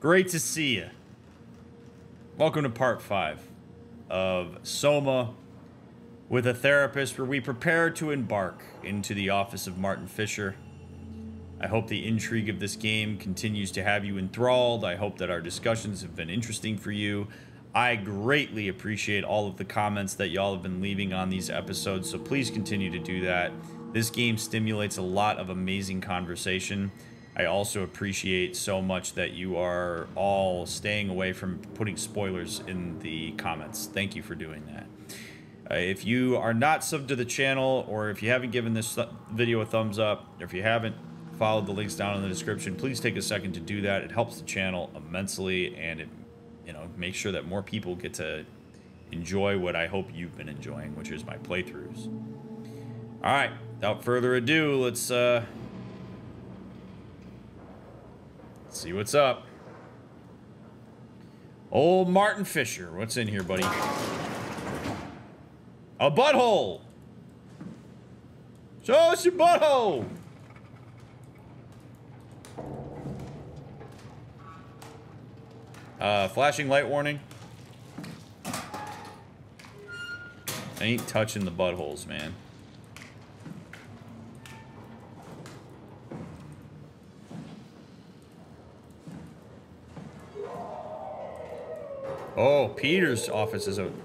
Great to see you. Welcome to part five of Soma with a therapist, where we prepare to embark into the office of Martin Fisher. I hope the intrigue of this game continues to have you enthralled. I hope that our discussions have been interesting for you. I greatly appreciate all of the comments that y'all have been leaving on these episodes, so please continue to do that. This game stimulates a lot of amazing conversation. I also appreciate so much that you are all staying away from putting spoilers in the comments. Thank you for doing that. Uh, if you are not subbed to the channel, or if you haven't given this video a thumbs up, or if you haven't followed the links down in the description, please take a second to do that. It helps the channel immensely, and it, you know, makes sure that more people get to enjoy what I hope you've been enjoying, which is my playthroughs. All right, without further ado, let's uh, see what's up. Old Martin Fisher. What's in here, buddy? A butthole! Show us your butthole! Uh, flashing light warning. I ain't touching the buttholes, man. Oh, Peter's office is open.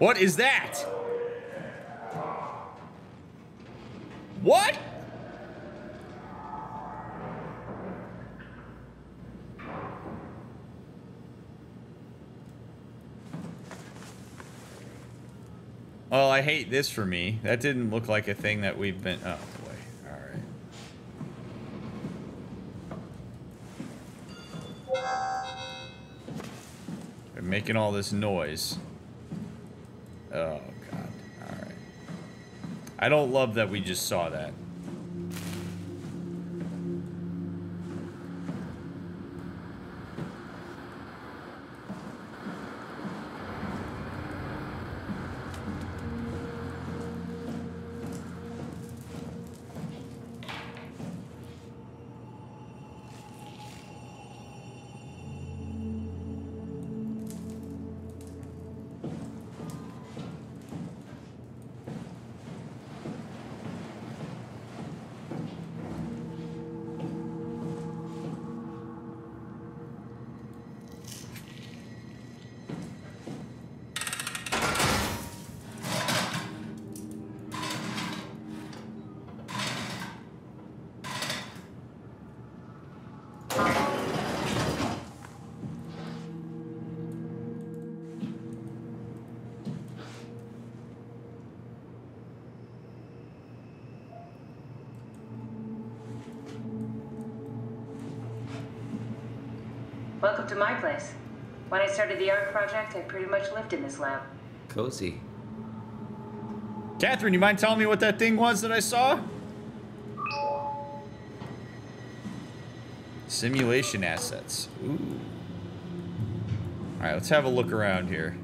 What is that? What? Well, I hate this for me. That didn't look like a thing that we've been... Oh, making all this noise. Oh, God. Alright. I don't love that we just saw that. The ARK project, I pretty much lived in this lab. Cozy. Catherine, you mind telling me what that thing was that I saw? Simulation assets. Ooh. All right, let's have a look around here.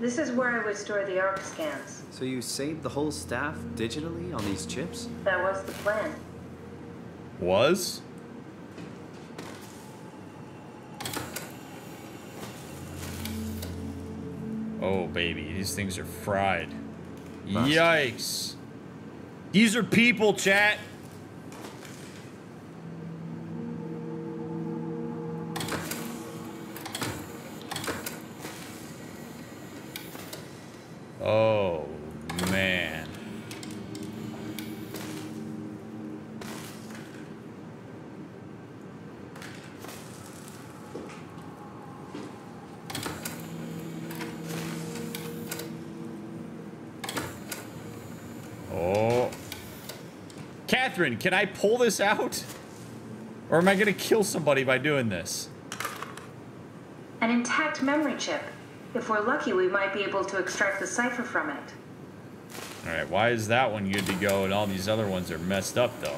This is where I would store the ARK scans. So you saved the whole staff digitally on these chips? That was the plan. Was? Oh, baby. These things are fried. Yikes. These are people, chat. Oh, man. Oh. Catherine, can I pull this out? Or am I going to kill somebody by doing this? An intact memory chip. If we're lucky, we might be able to extract the cipher from it. Alright, why is that one good to go and all these other ones are messed up, though?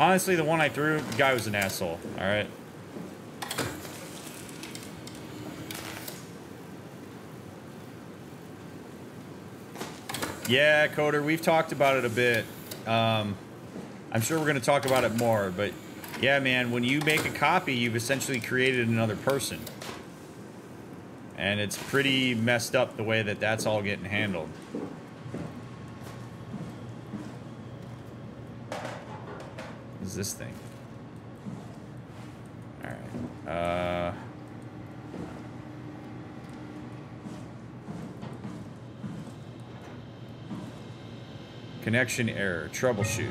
Honestly, the one I threw, the guy was an asshole, alright? Yeah, Coder, we've talked about it a bit. Um, I'm sure we're going to talk about it more, but yeah, man, when you make a copy, you've essentially created another person. And it's pretty messed up the way that that's all getting handled. Is this thing? Connection error. Troubleshoot.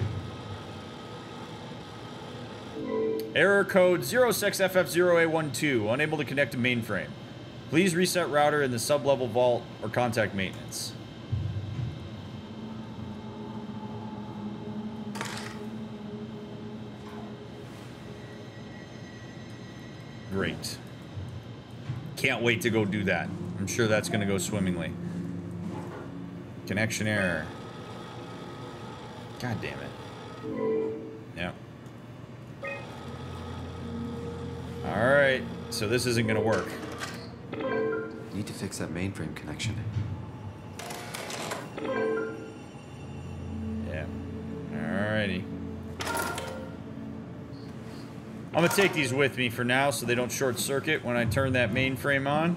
Error code 06FF0A12. Unable to connect to mainframe. Please reset router in the sub-level vault or contact maintenance. Great. Can't wait to go do that. I'm sure that's going to go swimmingly. Connection error. God damn it. Yeah. Alright, so this isn't gonna work. Need to fix that mainframe connection. Yeah. Alrighty. I'm gonna take these with me for now so they don't short circuit when I turn that mainframe on.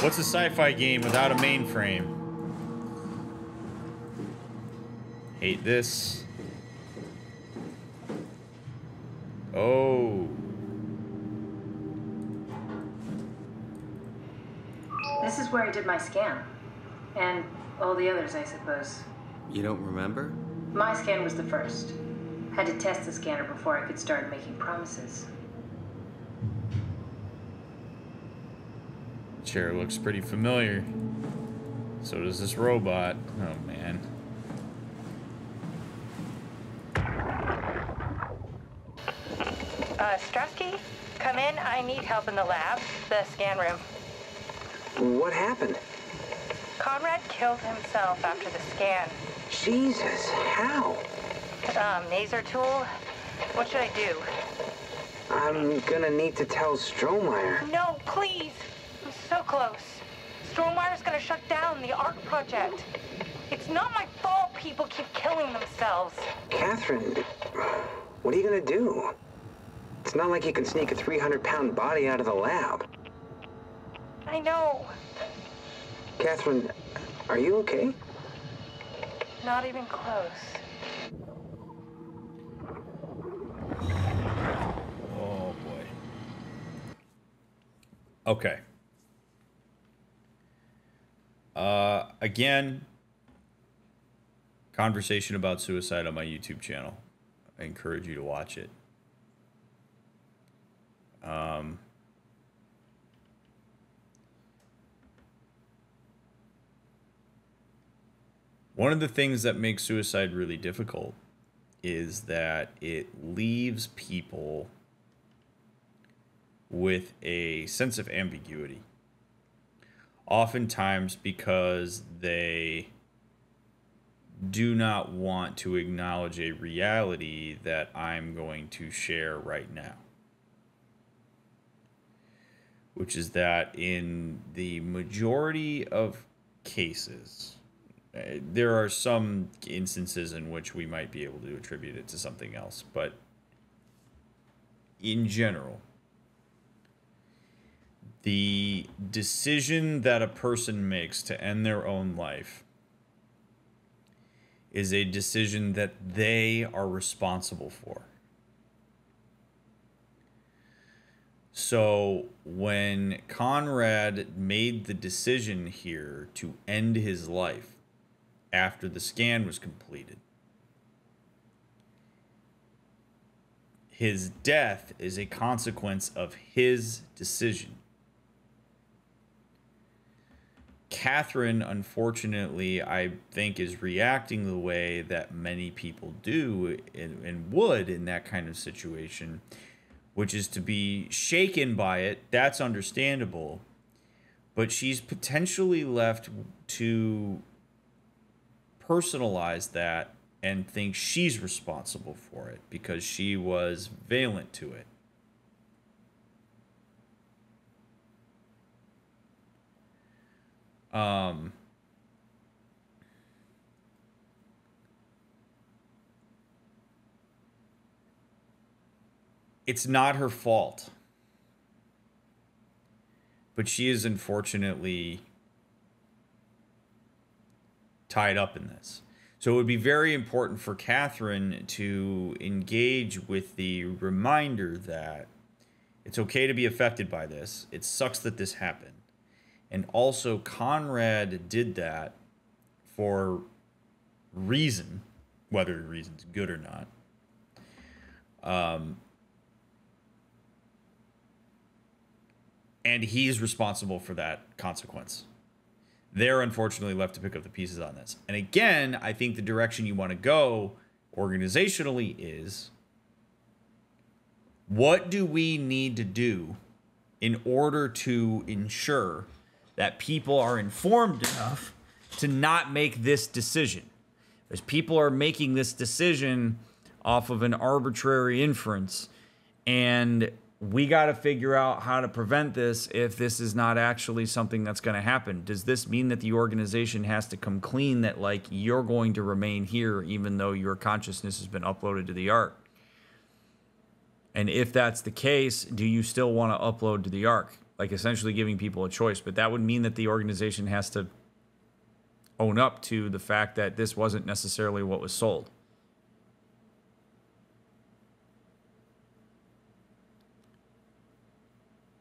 What's a sci-fi game without a mainframe? Hate this. Oh. This is where I did my scan. And all the others, I suppose. You don't remember? My scan was the first. Had to test the scanner before I could start making promises. Chair looks pretty familiar. So does this robot. Oh man. Uh, Strasky, come in. I need help in the lab, the scan room. What happened? Conrad killed himself after the scan. Jesus, how? Um, Naser tool. What should I do? I'm gonna need to tell Strohmeyer. No, please. I'm so close. Strohmeyer's gonna shut down the ARK project. It's not my fault people keep killing themselves. Catherine, what are you gonna do? It's not like you can sneak a 300 pound body out of the lab. I know. Catherine, are you okay? Not even close. Oh boy. Okay. Uh, again, conversation about suicide on my YouTube channel. I encourage you to watch it. Um, one of the things that makes suicide really difficult is that it leaves people with a sense of ambiguity. Oftentimes, because they do not want to acknowledge a reality that I'm going to share right now. Which is that in the majority of cases, uh, there are some instances in which we might be able to attribute it to something else, but in general, the decision that a person makes to end their own life is a decision that they are responsible for. So when Conrad made the decision here to end his life after the scan was completed, his death is a consequence of his decision. Catherine, unfortunately, I think is reacting the way that many people do and, and, would in that kind of situation, which is to be shaken by it. That's understandable. But she's potentially left to personalize that and think she's responsible for it because she was valent to it. Um, it's not her fault. But she is unfortunately tied up in this. So it would be very important for Catherine to engage with the reminder that it's okay to be affected by this. It sucks that this happened. And also, Conrad did that for reason, whether the reason's good or not. Um, and he's responsible for that consequence. They're unfortunately left to pick up the pieces on this. And again, I think the direction you want to go organizationally is what do we need to do in order to ensure that people are informed enough to not make this decision? As people are making this decision off of an arbitrary inference, and we got to figure out how to prevent this if this is not actually something that's going to happen. Does this mean that the organization has to come clean that, like, you're going to remain here even though your consciousness has been uploaded to the Ark? And if that's the case, do you still want to upload to the Ark? Like, essentially giving people a choice. But that would mean that the organization has to own up to the fact that this wasn't necessarily what was sold.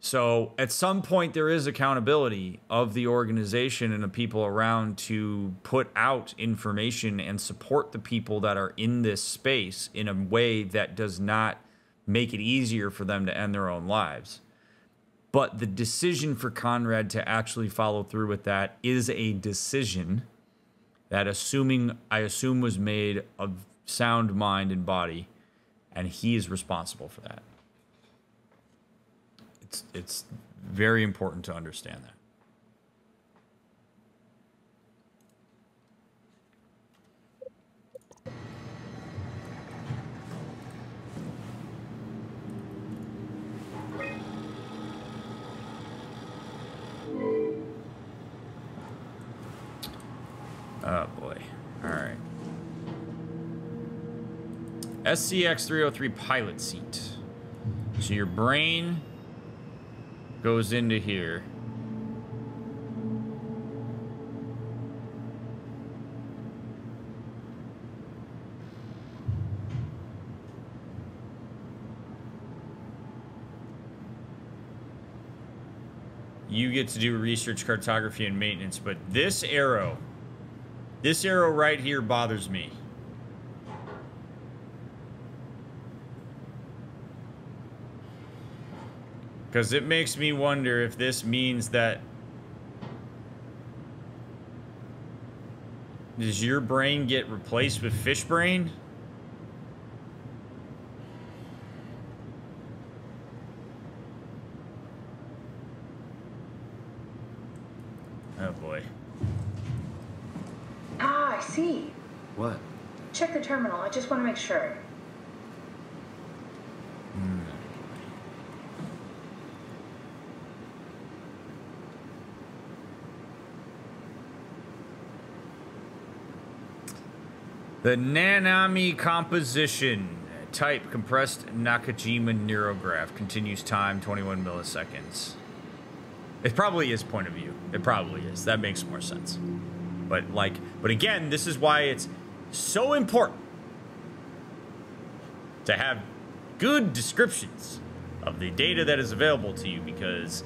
So at some point, there is accountability of the organization and the people around to put out information and support the people that are in this space in a way that does not make it easier for them to end their own lives. But the decision for Conrad to actually follow through with that is a decision that assuming I assume was made of sound mind and body and he is responsible for that it's it's very important to understand that. Oh boy. All right. SCX 303 pilot seat. So your brain goes into here. You get to do research, cartography, and maintenance, but this arrow, this arrow right here bothers me. Because it makes me wonder if this means that... Does your brain get replaced with fish brain? Oh boy. Ah, I see. What? Check the terminal. I just want to make sure. The Nanami composition. Type compressed Nakajima neurograph. Continues time 21 milliseconds. It probably is point of view. It probably is. That makes more sense. But like, but again, this is why it's so important to have good descriptions of the data that is available to you because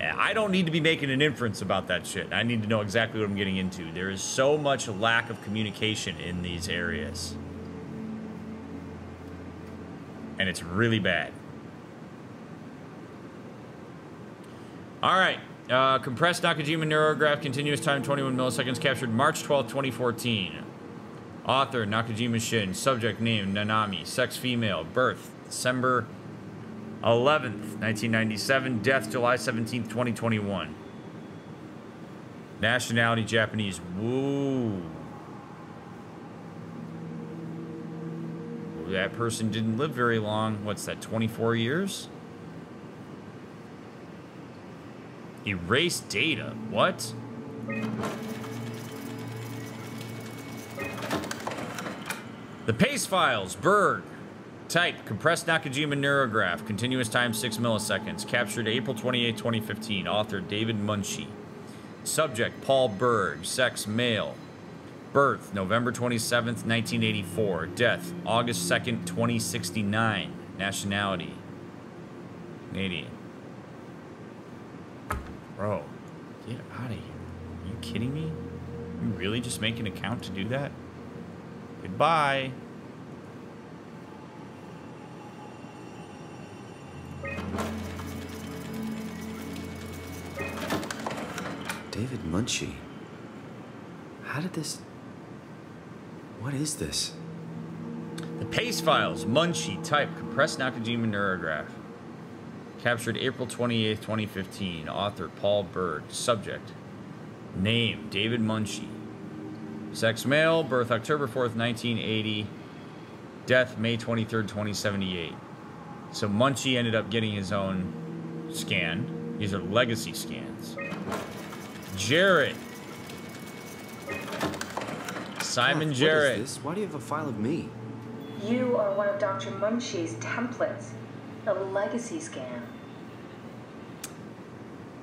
I don't need to be making an inference about that shit. I need to know exactly what I'm getting into. There is so much lack of communication in these areas. And it's really bad. All right. Uh, compressed Nakajima neurograph, continuous time 21 milliseconds, captured March 12, 2014. Author Nakajima Shin. Subject name Nanami. Sex female. Birth December 11th, 1997. Death, July 17th, 2021. Nationality, Japanese. Woo. That person didn't live very long. What's that, 24 years? Erase data. What? The Pace Files, Berg. Type, compressed Nakajima neurograph, continuous time 6 milliseconds. Captured April 28, 2015. Author David Munshi. Subject, Paul Berg. Sex, male. Birth, November 27th, 1984. Death, August 2nd, 2069. Nationality, Canadian. Bro, get out of here. Are you kidding me? You really just make an account to do that? Goodbye. David Munshi. How did this. What is this? The Pace Files, Munshi, type, compressed Nakajima neurograph. Captured April 28, 2015. Author Paul Bird. Subject. Name David Munshi. Sex male, birth October 4th, 1980. Death May 23rd, 2078. So Munshi ended up getting his own scan. These are legacy scans. Jarrett. Simon Beth, Jarrett. What is this? Why do you have a file of me? You are one of Dr. Munshi's templates. A legacy scan.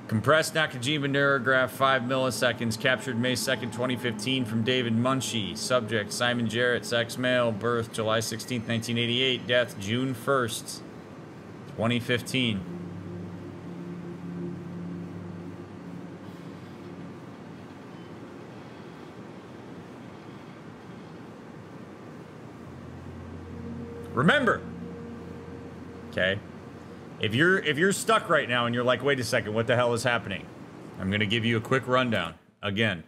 Compressed Nakajima neurograph, 5 milliseconds, captured May 2nd, 2015, from David Munshi. Subject Simon Jarrett, sex male, birth July 16th, 1988, death June 1st, 2015. Remember, okay? If you're if you're stuck right now and you're like, wait a second, what the hell is happening? I'm gonna give you a quick rundown again.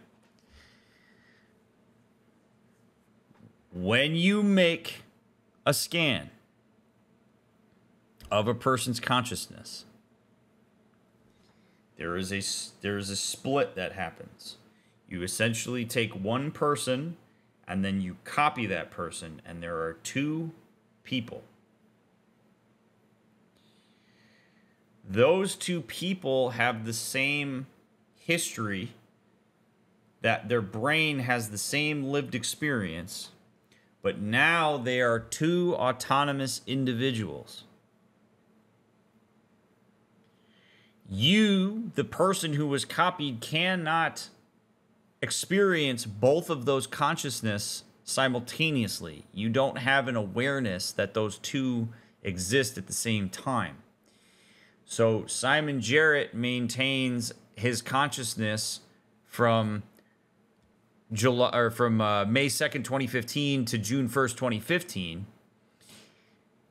When you make a scan of a person's consciousness, there is a there is a split that happens. You essentially take one person and then you copy that person, and there are two people. those two people have the same history that their brain has the same lived experience but now they are two autonomous individuals you the person who was copied cannot experience both of those consciousness simultaneously you don't have an awareness that those two exist at the same time so Simon Jarrett maintains his consciousness from July or from uh, May 2nd, 2015 to June 1st, 2015.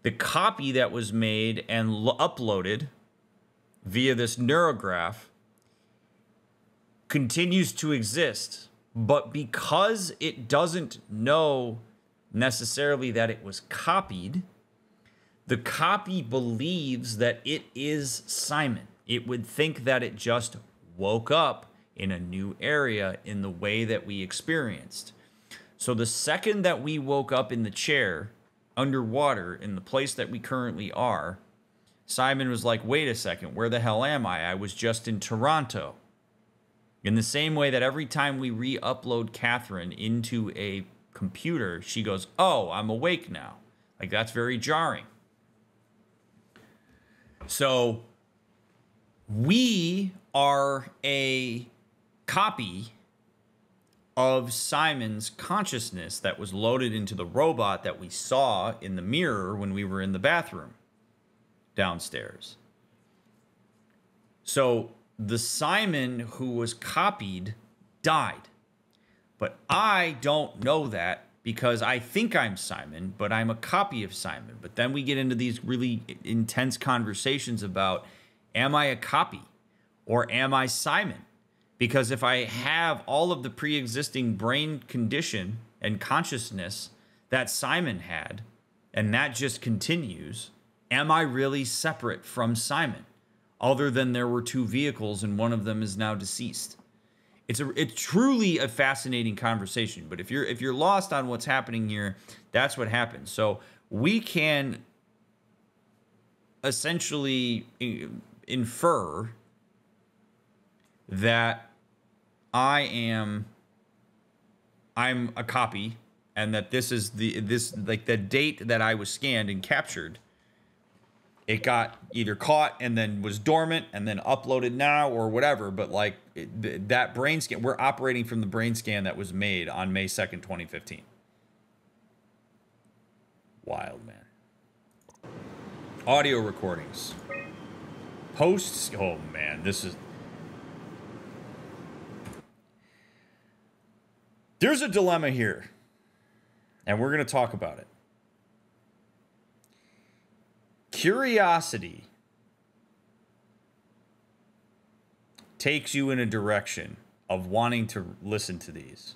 The copy that was made and uploaded via this neurograph continues to exist, but because it doesn't know necessarily that it was copied, the copy believes that it is Simon. It would think that it just woke up in a new area in the way that we experienced. So the second that we woke up in the chair underwater in the place that we currently are, Simon was like, wait a second, where the hell am I? I was just in Toronto. In the same way that every time we re upload Catherine into a computer, she goes, oh, I'm awake now. Like, that's very jarring. So we are a copy of Simon's consciousness that was loaded into the robot that we saw in the mirror when we were in the bathroom downstairs. So the Simon who was copied died. But I don't know that because I think I'm Simon, but I'm a copy of Simon. But then we get into these really intense conversations about am I a copy or am I Simon? Because if I have all of the pre existing brain condition and consciousness that Simon had, and that just continues, am I really separate from Simon? Other than there were two vehicles and one of them is now deceased it's a it's truly a fascinating conversation but if you're if you're lost on what's happening here that's what happens so we can essentially eh, infer that i am i'm a copy and that this is the this like the date that I was scanned and captured. It got either caught and then was dormant and then uploaded now or whatever. But like it, th- that brain scan, we're operating from the brain scan that was made on May second, twenty fifteen. Wild man. Audio recordings. Posts. Oh man, this is. There's a dilemma here, and we're going to talk about it. Curiosity takes you in a direction of wanting to listen to these.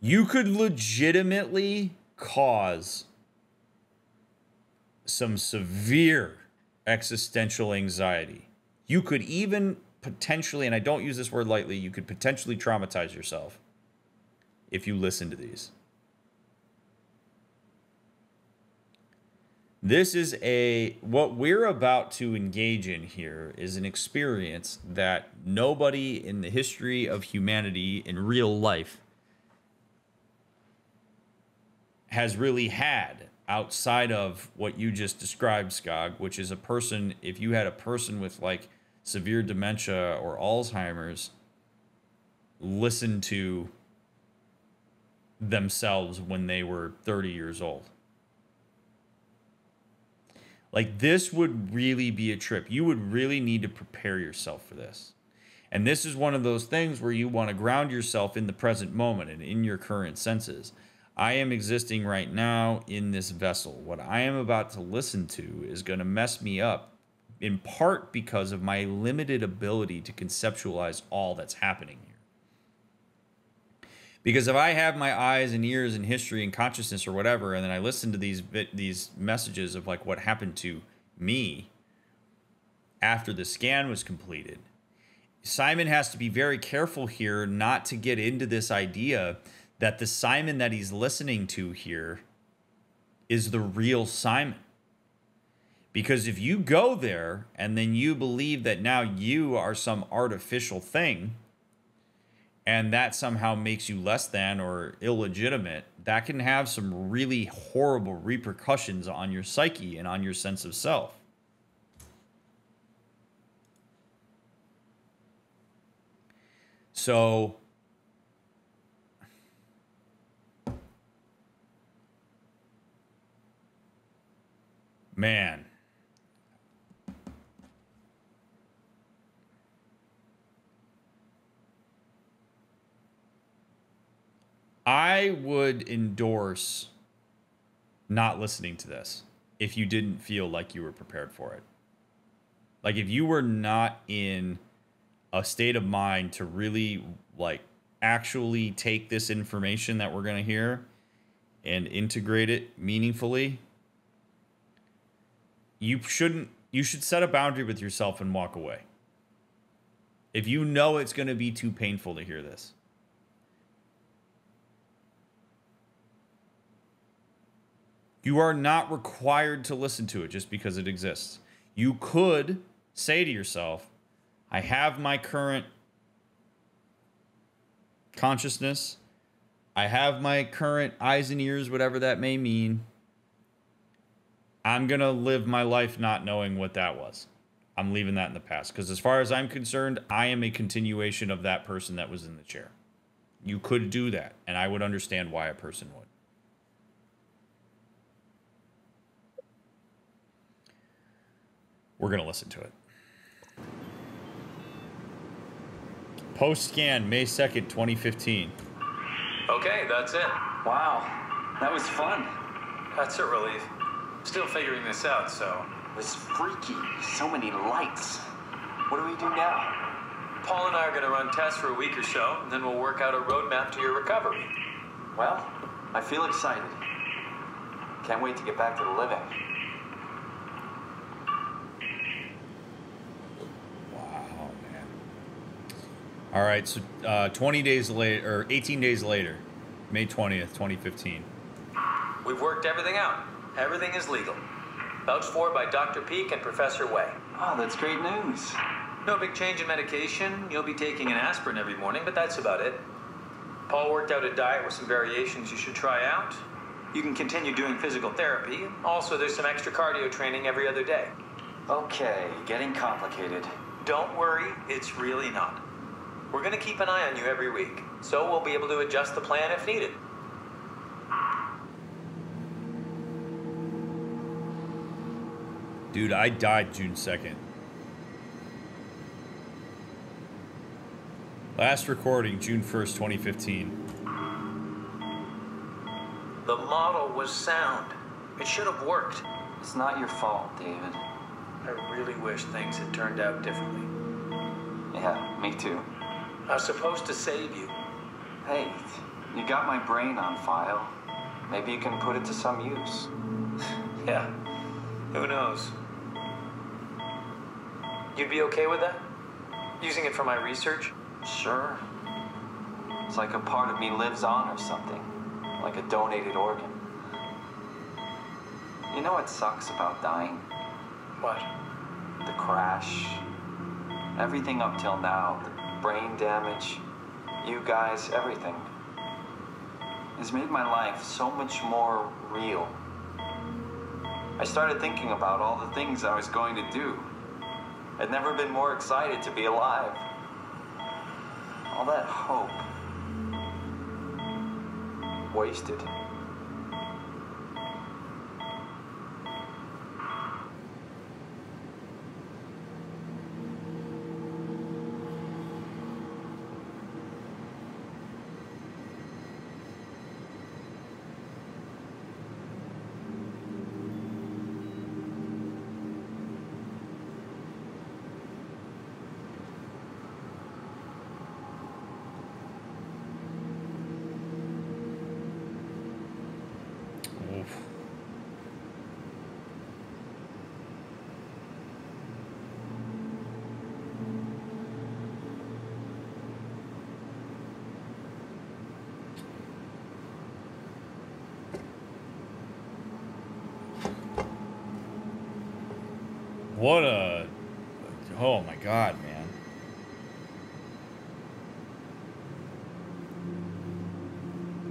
You could legitimately cause some severe existential anxiety. You could even potentially, and I don't use this word lightly, you could potentially traumatize yourself if you listen to these. This is a, what we're about to engage in here is an experience that nobody in the history of humanity in real life has really had outside of what you just described, Skog, which is a person, if you had a person with like severe dementia or Alzheimer's listen to themselves when they were 30 years old. Like, this would really be a trip. You would really need to prepare yourself for this. And this is one of those things where you want to ground yourself in the present moment and in your current senses. I am existing right now in this vessel. What I am about to listen to is going to mess me up, in part because of my limited ability to conceptualize all that's happening. Because if I have my eyes and ears and history and consciousness or whatever, and then I listen to these these messages of like what happened to me after the scan was completed, Simon has to be very careful here not to get into this idea that the Simon that he's listening to here is the real Simon. Because if you go there and then you believe that now you are some artificial thing and that somehow makes you less than or illegitimate, that can have some really horrible repercussions on your psyche and on your sense of self. So, man. I would endorse not listening to this if you didn't feel like you were prepared for it. Like if you were not in a state of mind to really like actually take this information that we're going to hear and integrate it meaningfully, you shouldn't you should set a boundary with yourself and walk away. If you know it's going to be too painful to hear this. You are not required to listen to it just because it exists. You could say to yourself, I have my current consciousness. I have my current eyes and ears, whatever that may mean. I'm going to live my life not knowing what that was. I'm leaving that in the past. Because as far as I'm concerned, I am a continuation of that person that was in the chair. You could do that, and I would understand why a person would. We're going to listen to it. Post scan, May 2nd, 2015. Okay, that's it. Wow, that was fun. That's a relief. Still figuring this out, so. It was freaky. So many lights. What do we do now? Paul and I are going to run tests for a week or so, and then we'll work out a roadmap to your recovery. Well, I feel excited. Can't wait to get back to the living. Wow, man. All right, so uh, 20 days later, or 18 days later, May 20th, 2015. We've worked everything out. Everything is legal. Vouched for by Dr. Peak and Professor Way. Oh, that's great news. No big change in medication. You'll be taking an aspirin every morning, but that's about it. Paul worked out a diet with some variations you should try out. You can continue doing physical therapy. Also, there's some extra cardio training every other day. Okay, getting complicated. Don't worry, it's really not. We're going to keep an eye on you every week, so we'll be able to adjust the plan if needed. Dude, I died June 2nd. Last recording, June 1st, 2015. The model was sound. It should have worked. It's not your fault, David. I really wish things had turned out differently. Yeah, me too. I was supposed to save you. Hey, you got my brain on file. Maybe you can put it to some use. Yeah, who knows? You'd be okay with that? Using it for my research? Sure. It's like a part of me lives on or something. Like a donated organ. You know what sucks about dying? What? The crash. Everything up till now. Brain damage. You guys, everything. Has made my life so much more real. I started thinking about all the things I was going to do. I'd never been more excited to be alive. All that hope. Wasted. Oof. What a. Oh my god, man.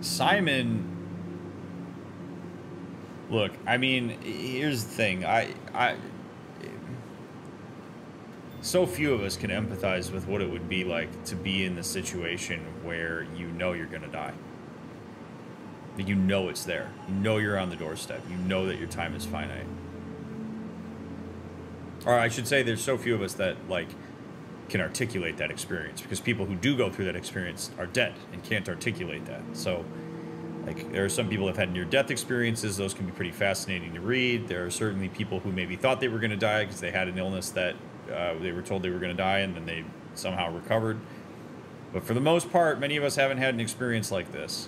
Simon Look, I mean, here's the thing. I, I, so few of us can empathize with what it would be like to be in the situation where you know you're gonna die. You know it's there. You know you're on the doorstep. You know that your time is finite. Or I should say, there's so few of us that like can articulate that experience because people who do go through that experience are dead and can't articulate that. So. Like there are some people that have had near-death experiences; those can be pretty fascinating to read. There are certainly people who maybe thought they were going to die because they had an illness that uh, they were told they were going to die, and then they somehow recovered. But for the most part, many of us haven't had an experience like this.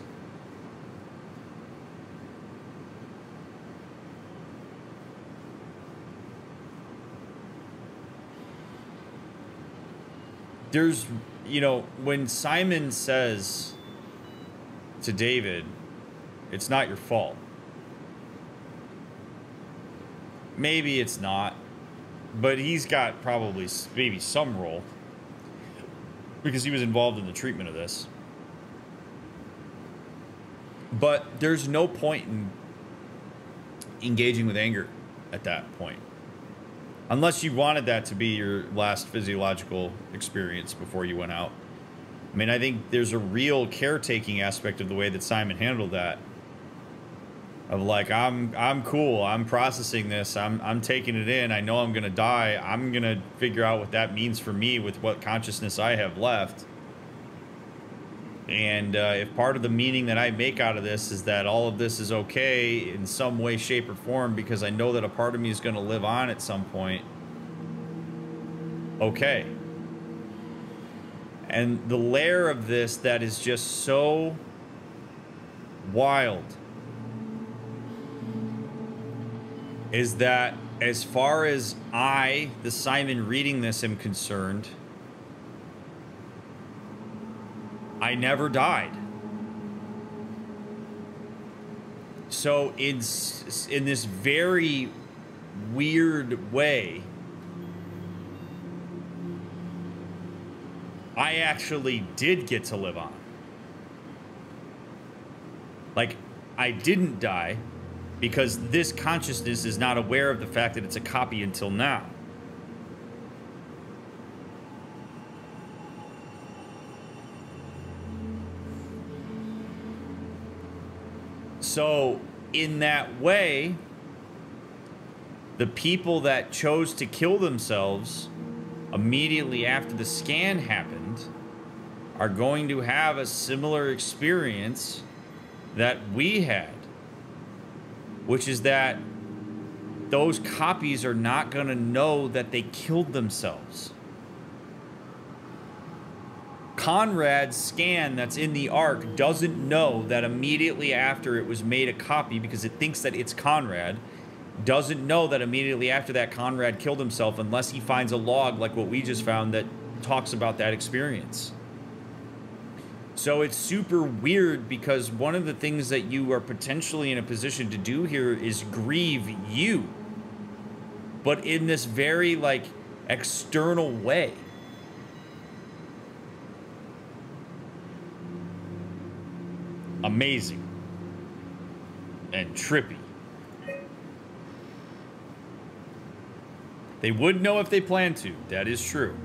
There's, you know, when Simon says to David, it's not your fault. Maybe it's not, but he's got probably maybe some role because he was involved in the treatment of this. But there's no point in engaging with anger at that point. Unless you wanted that to be your last physiological experience before you went out. I mean, I think there's a real caretaking aspect of the way that Simon handled that. Of like, I'm I'm cool. I'm processing this. I'm I'm taking it in. I know I'm gonna die. I'm gonna figure out what that means for me with what consciousness I have left. And uh, if part of the meaning that I make out of this is that all of this is okay in some way, shape, or form because I know that a part of me is going to live on at some point, okay. And the layer of this that is just so wild is that as far as I, the Simon reading this, am concerned, I never died. So in in this very weird way, I actually did get to live on. Like, I didn't die because this consciousness is not aware of the fact that it's a copy until now. So, in that way, the people that chose to kill themselves immediately after the scan happened are going to have a similar experience that we had, which is that those copies are not going to know that they killed themselves. Conrad's scan that's in the Ark doesn't know that immediately after it was made a copy because it thinks that it's Conrad, doesn't know that immediately after that Conrad killed himself unless he finds a log like what we just found that talks about that experience. So it's super weird because one of the things that you are potentially in a position to do here is grieve you. But in this very like external way. Amazing and trippy. They would know if they planned to. That is true.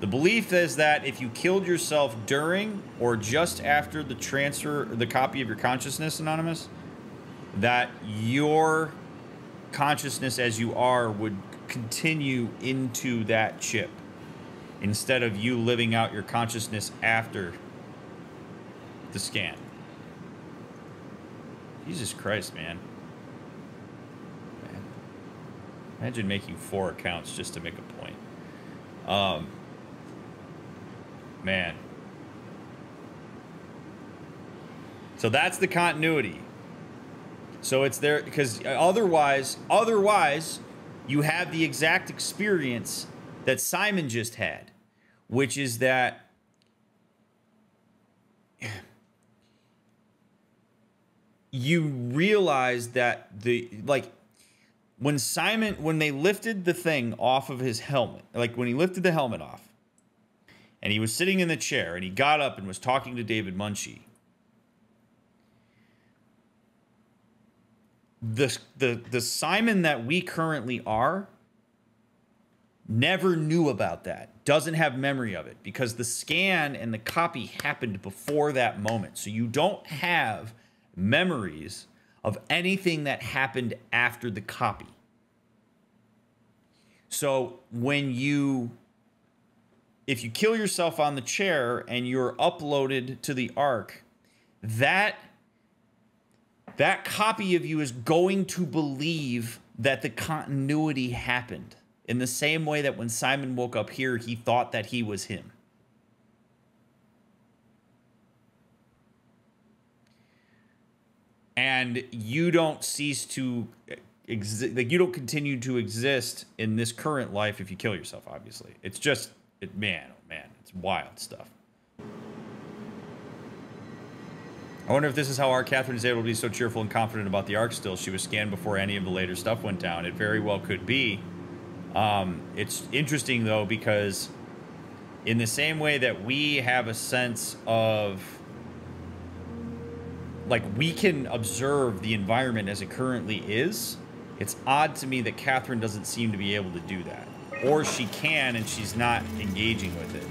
The belief is that if you killed yourself during or just after the transfer, the copy of your consciousness, Anonymous, that your consciousness as you are would continue into that chip instead of you living out your consciousness after the scan. Jesus Christ, man. Imagine making four accounts just to make a point. Um, man. So that's the continuity. So it's there because otherwise, otherwise, you have the exact experience that Simon just had which is that you realize that the like when Simon when they lifted the thing off of his helmet, like when he lifted the helmet off, and he was sitting in the chair and he got up and was talking to David Munshi. The the the Simon that we currently are never knew about that, doesn't have memory of it because the scan and the copy happened before that moment. So you don't have memories of anything that happened after the copy. So when you if you kill yourself on the chair and you're uploaded to the ark, that that copy of you is going to believe that the continuity happened in the same way that when Simon woke up here, he thought that he was him. And you don't cease to exist, like, you don't continue to exist in this current life if you kill yourself, obviously. It's just, it, man, oh man, it's wild stuff. I wonder if this is how our Catherine is able to be so cheerful and confident about the ark still. She was scanned before any of the later stuff went down. It very well could be. Um, it's interesting though because in the same way that we have a sense of like we can observe the environment as it currently is, it's odd to me that Catherine doesn't seem to be able to do that. Or she can and she's not engaging with it.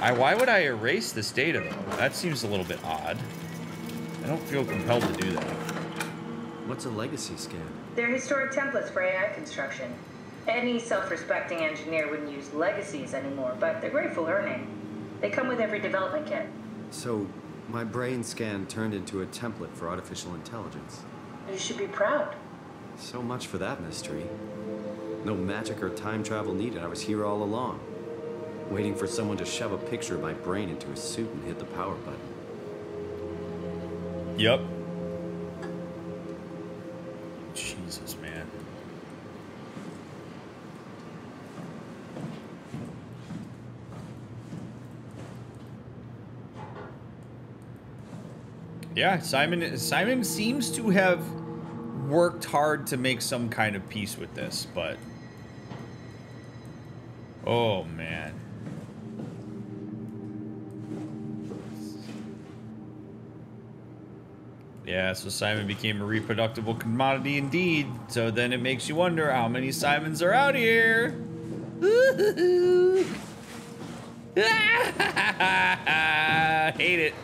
I, why would I erase this data though? That seems a little bit odd. I don't feel compelled to do that. What's a legacy scan? They're historic templates for AI construction. Any self-respecting engineer wouldn't use legacies anymore, but they're great for learning. They come with every development kit. So, my brain scan turned into a template for artificial intelligence. You should be proud. So much for that mystery. No magic or time travel needed. I was here all along. Waiting for someone to shove a picture of my brain into a suit and hit the power button. Yep. Jesus, man. Yeah, Simon Simon seems to have worked hard to make some kind of peace with this, but oh man. Yeah, so Simon became a reproducible commodity indeed. So then it makes you wonder how many Simons are out here. Hate it.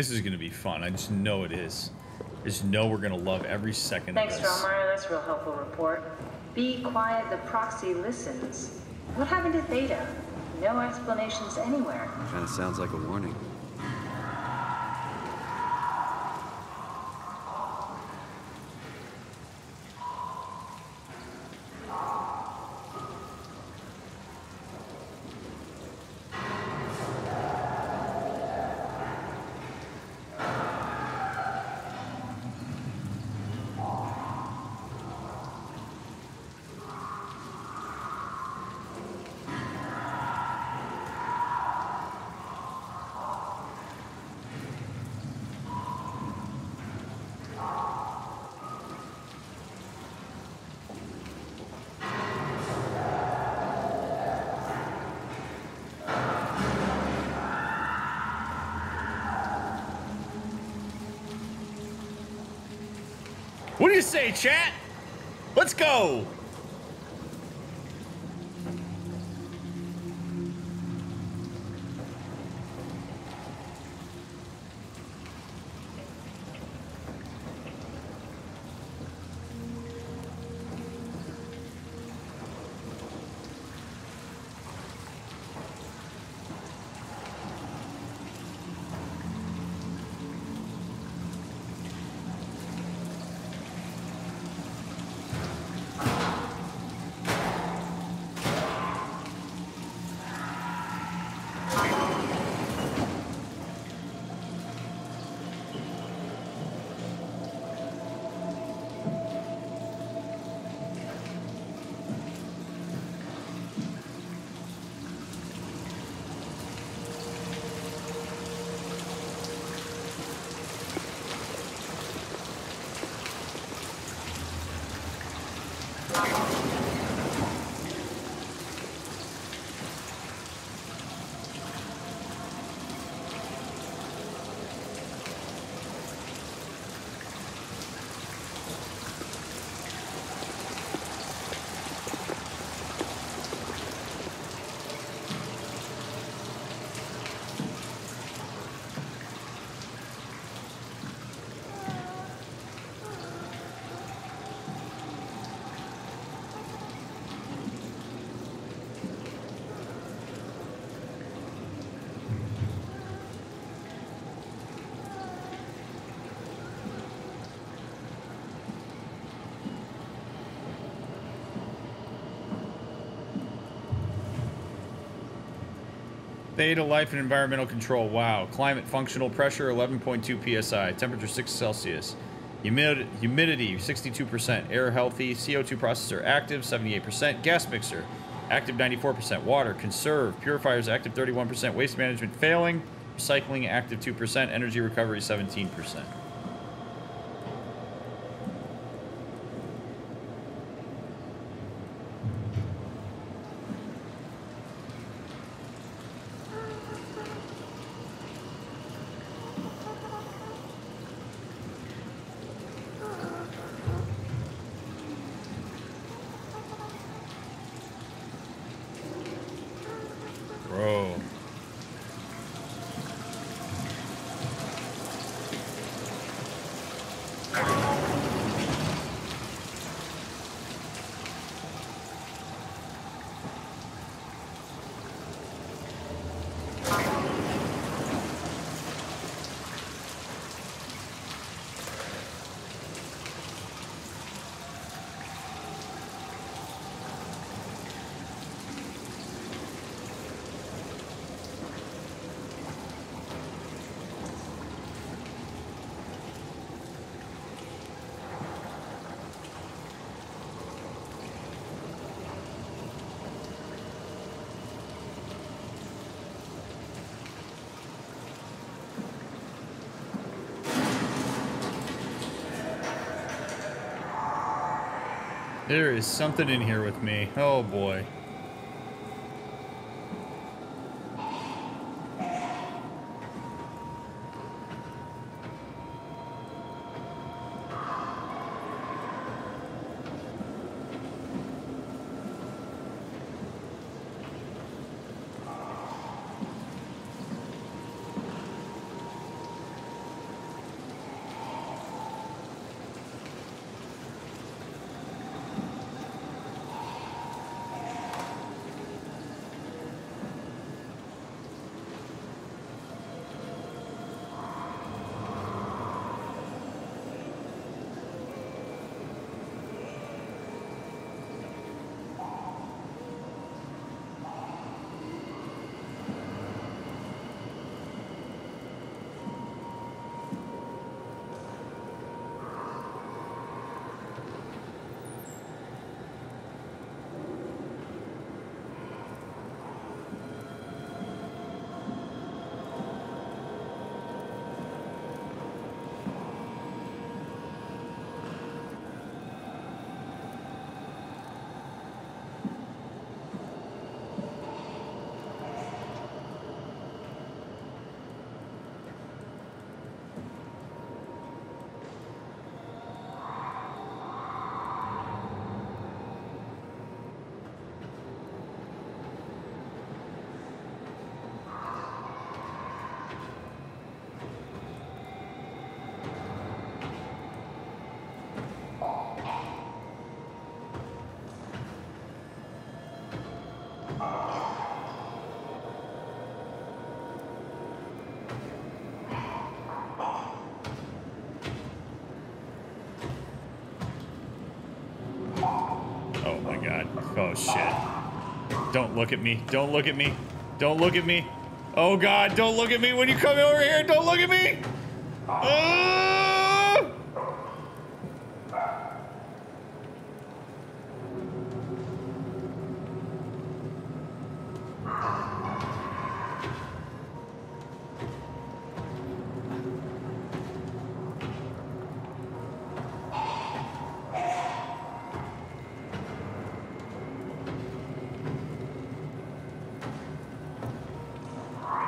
This is gonna be fun. I just know it is. I just know we're gonna love every second Thanks, of this. Strohmeyer. That's a real helpful report. Be quiet, the proxy listens. What happened to Theta? No explanations anywhere. Kinda sounds like a warning. Say, chat? Let's go. Theta life and environmental control. Wow. Climate functional pressure 11.2 psi. Temperature 6 Celsius. Humid- humidity 62%. Air healthy. CO2 processor active 78%. Gas mixer active 94%. Water conserve. Purifiers active 31%. Waste management failing. Recycling active 2%. Energy recovery 17%. Bro. There is something in here with me. Oh boy. Oh shit. Don't look at me. Don't look at me. Don't look at me. Oh god, don't look at me when you come over here. Don't look at me. Ah!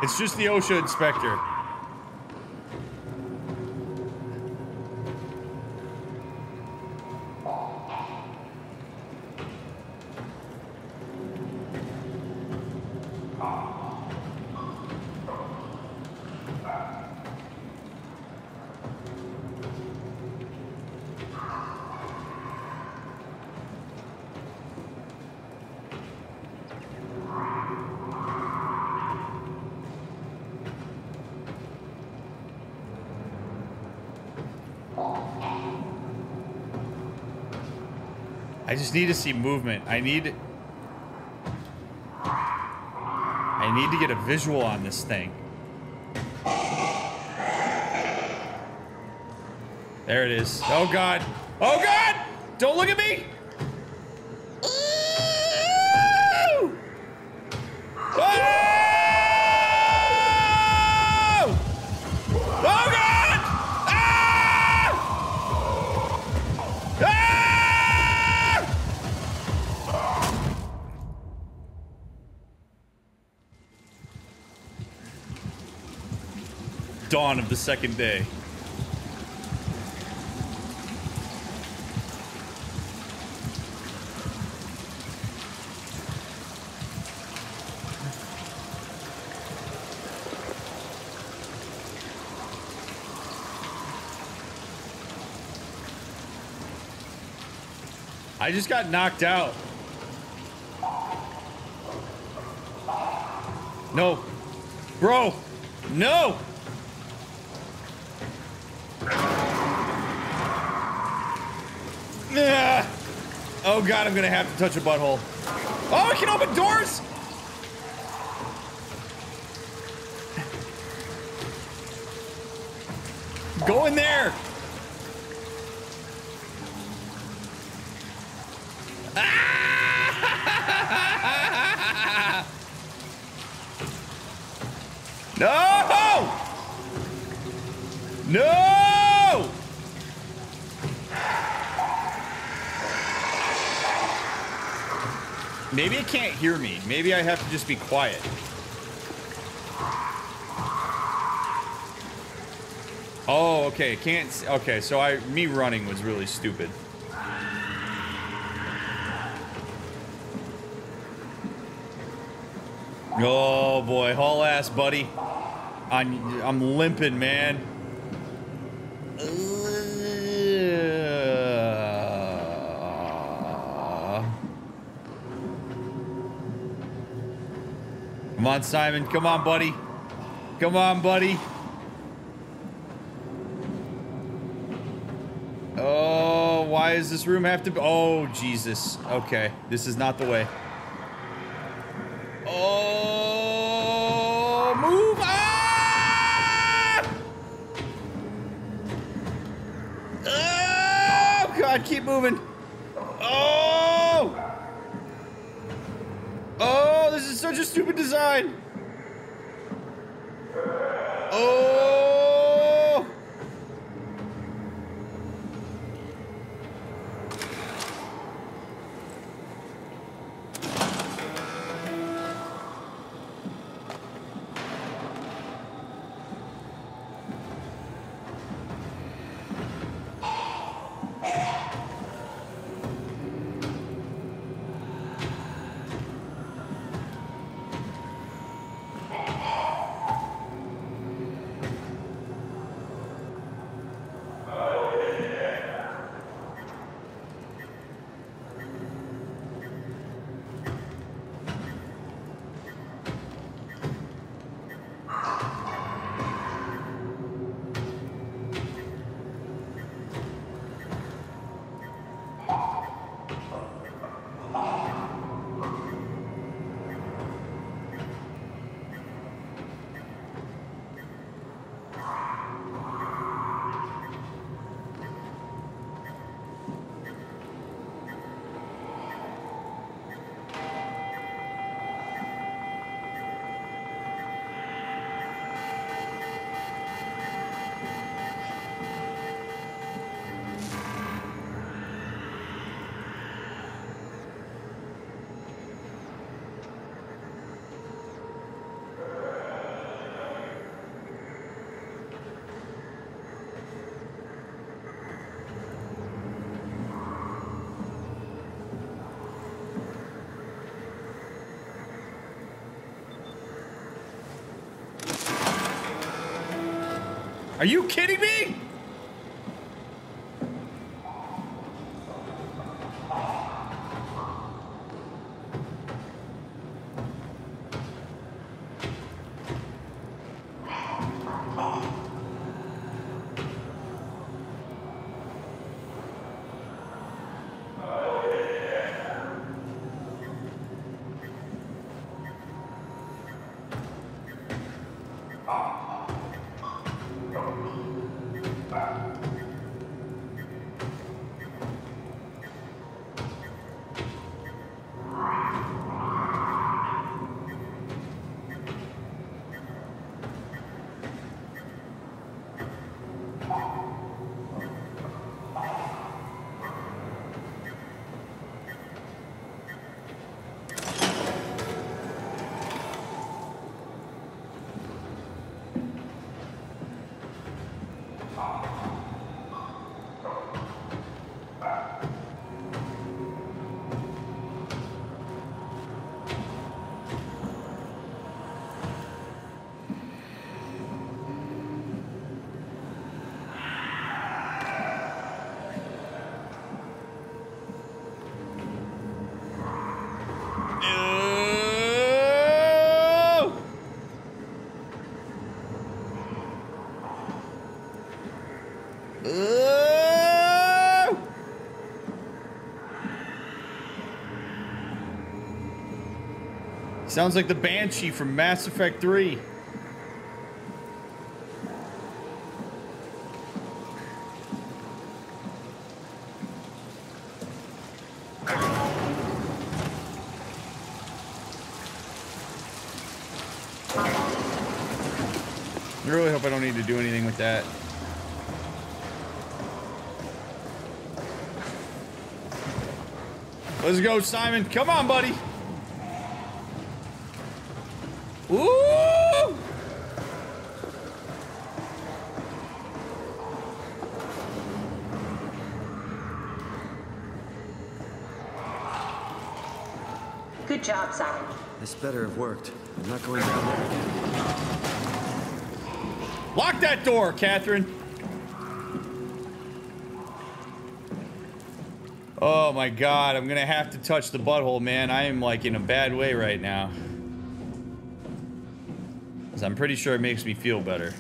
It's just the OSHA inspector. I just need to see movement. I need... I need to get a visual on this thing. There it is. Oh god. Oh god! Don't look at me! The second day. I just got knocked out. No. Bro. No. Yeah. Oh god, I'm gonna have to touch a butthole. Oh, I can open doors! Go in there! Ah! No! No! Maybe it can't hear me. Maybe I have to just be quiet. Oh, okay. Can't. Okay, so I me running was really stupid. Oh boy, haul ass, buddy. I'm I'm limping, man. Come on, Simon. Come on, buddy. Come on, buddy. Oh, why does this room have to be? Oh, Jesus. Okay, this is not the way. Oh, move! Ah! Oh, God, keep moving. Oh! Oh, this is such a stupid Are you kidding me? No! Oh! Sounds like the Banshee from Mass Effect 3. I really hope I don't need to do anything with that. Let's go, Simon. Come on, buddy. Ooh! Good job, Simon. This better have worked. I'm not going again. Lock that door, Catherine. Oh my god, I'm gonna have to touch the butthole, man. I am like in a bad way right now. Cause I'm pretty sure it makes me feel better.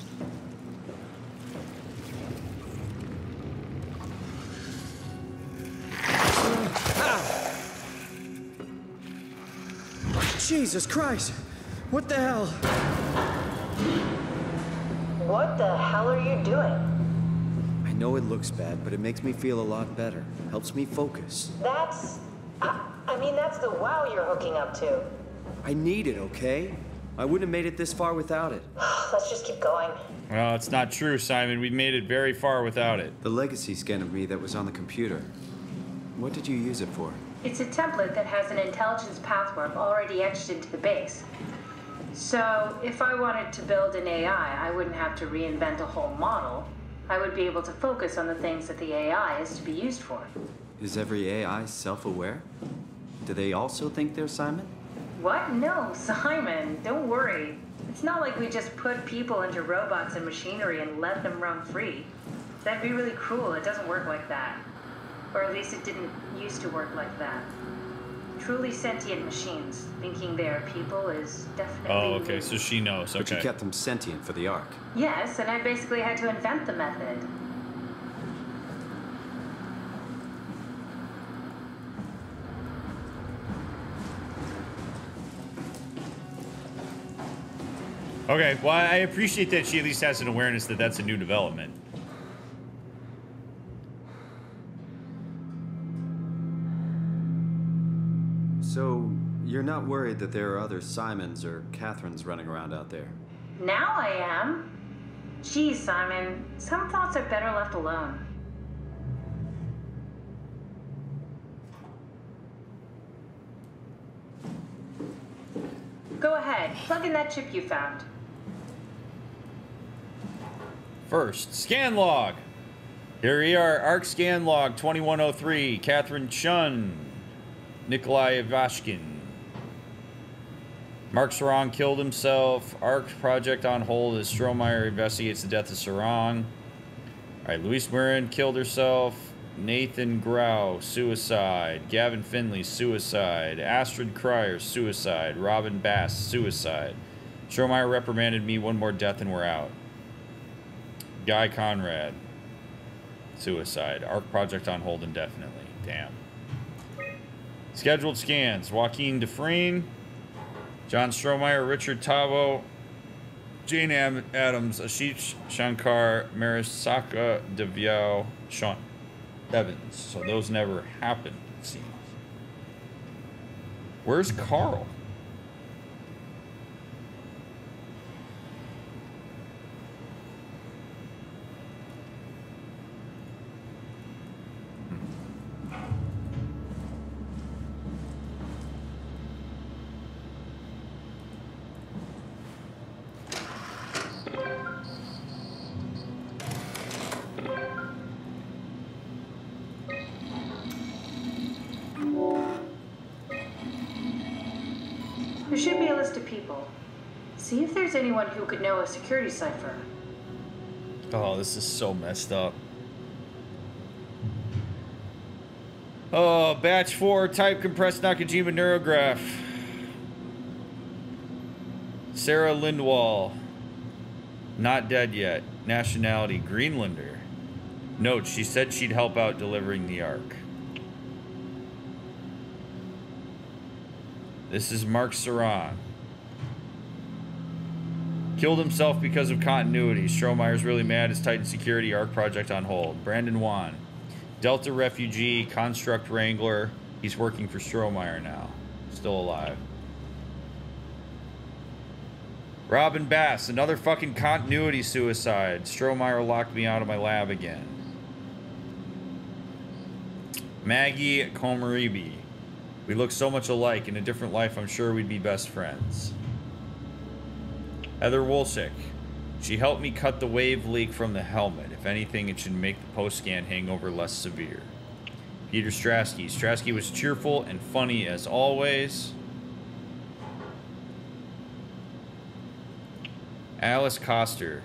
Jesus Christ! What the hell? What the hell are you doing? I know it looks bad, but it makes me feel a lot better. Helps me focus. That's. I, I mean, that's the WAU you're hooking up to. I need it, okay? I wouldn't have made it this far without it. Let's just keep going. Well, it's not true, Simon. We've made it very far without it. The legacy scan of me that was on the computer. What did you use it for? It's a template that has an intelligence pathwork already etched into the base. So, if I wanted to build an AI, I wouldn't have to reinvent a whole model. I would be able to focus on the things that the AI is to be used for. Is every AI self-aware? Do they also think they're Simon? What? No, Simon, don't worry. It's not like we just put people into robots and machinery and let them roam free. That'd be really cruel. It doesn't work like that. Or at least it didn't used to work like that. Truly sentient machines, thinking they are people is definitely. Oh, okay, so she knows. But you kept them sentient for the Ark. Yes, and I basically had to invent the method. Okay, well, I appreciate that she at least has an awareness that that's a new development. So, you're not worried that there are other Simons or Catherines running around out there? Now I am. Geez, Simon, some thoughts are better left alone. Go ahead, plug in that chip you found. First, scan log. Here we are, ARK scan log 2103, Catherine Chun, Nikolai Ivashkin. Mark Sarong killed himself. ARK project on hold as Strohmeyer investigates the death of Sarong. All right, Louise Marin killed herself. Nathan Grau, suicide. Gavin Finley, suicide. Astrid Cryer, suicide. Robin Bass, suicide. Strohmeyer reprimanded me. One more death and we're out. Guy Conrad, suicide. Ark project on hold indefinitely. Damn. Scheduled scans: Joaquin Dufresne, John Strohmeyer, Richard Tavo, Jane Am- Adams, Ashish Shankar, Marisaka Deviao, Sean Evans. So those never happened, it seems. Where's Carl? Anyone who could know a security cipher. Oh, this is so messed up. Oh, batch four, type compressed Nakajima neurograph. Sarah Lindwall. Not dead yet. Nationality, Greenlander. Note, she said she'd help out delivering the Ark. This is Mark Saran. Killed himself because of continuity. Strohmeyer's really mad. His Titan Security Ark project on hold. Brandon Wan. Delta refugee, construct wrangler. He's working for Strohmeyer now. Still alive. Robin Bass, another fucking continuity suicide. Strohmeyer locked me out of my lab again. Maggie Komaribi. We look so much alike. In a different life, I'm sure we'd be best friends. Heather Wolsick. She helped me cut the wave leak from the helmet. If anything, it should make the post-scan hangover less severe. Peter Strasky. Strasky was cheerful and funny as always. Alice Coster.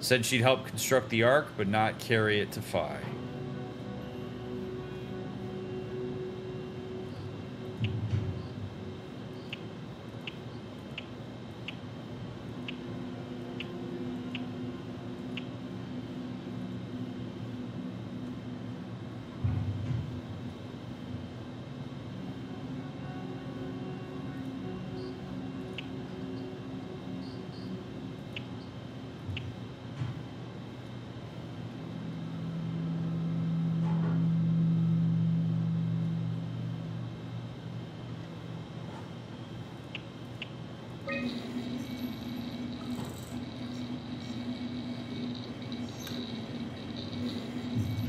Said she'd help construct the Ark, but not carry it to Phi.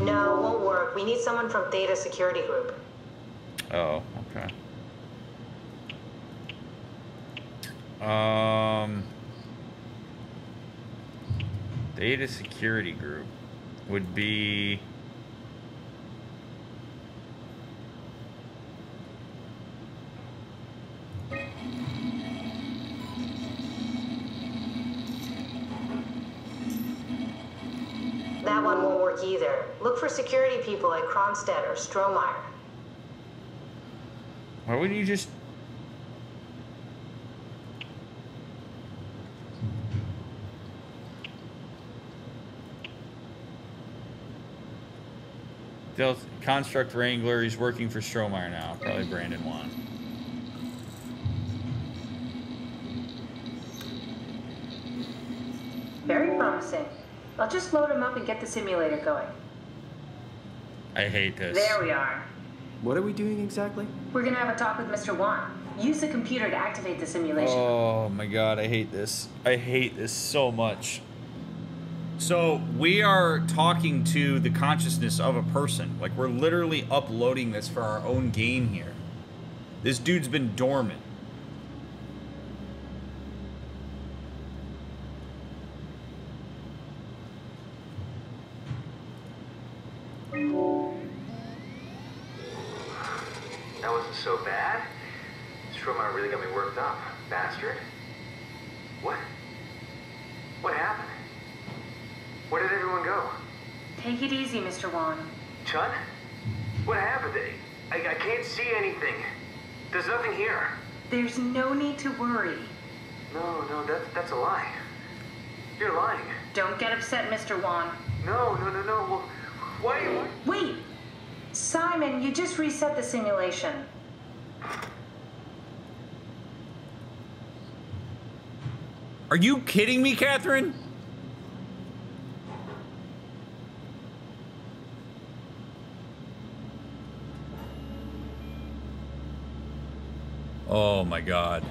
No, won't work. We need someone from Data Security Group. Oh, okay. Um, data security group would be. That one won't work either. Look for security people like Kronstadt or Strohmeyer. Why wouldn't you just? Del- Construct Wrangler. He's working for Strohmeyer now. Probably Brandon Wan. Very promising. I'll just load him up and get the simulator going. I hate this. There we are. What are we doing exactly? We're gonna have a talk with Mr. Wan. Use the computer to activate the simulation. Oh my god, I hate this. I hate this so much. So, we are talking to the consciousness of a person. Like, we're literally uploading this for our own game here. This dude's been dormant. Need. No, no, that, that's a lie. You're lying. Don't get upset, Mr. Wan. No, no, no, no. Well, why? why? Wait! Simon, you just reset the simulation. Are you kidding me, Catherine? Oh my god.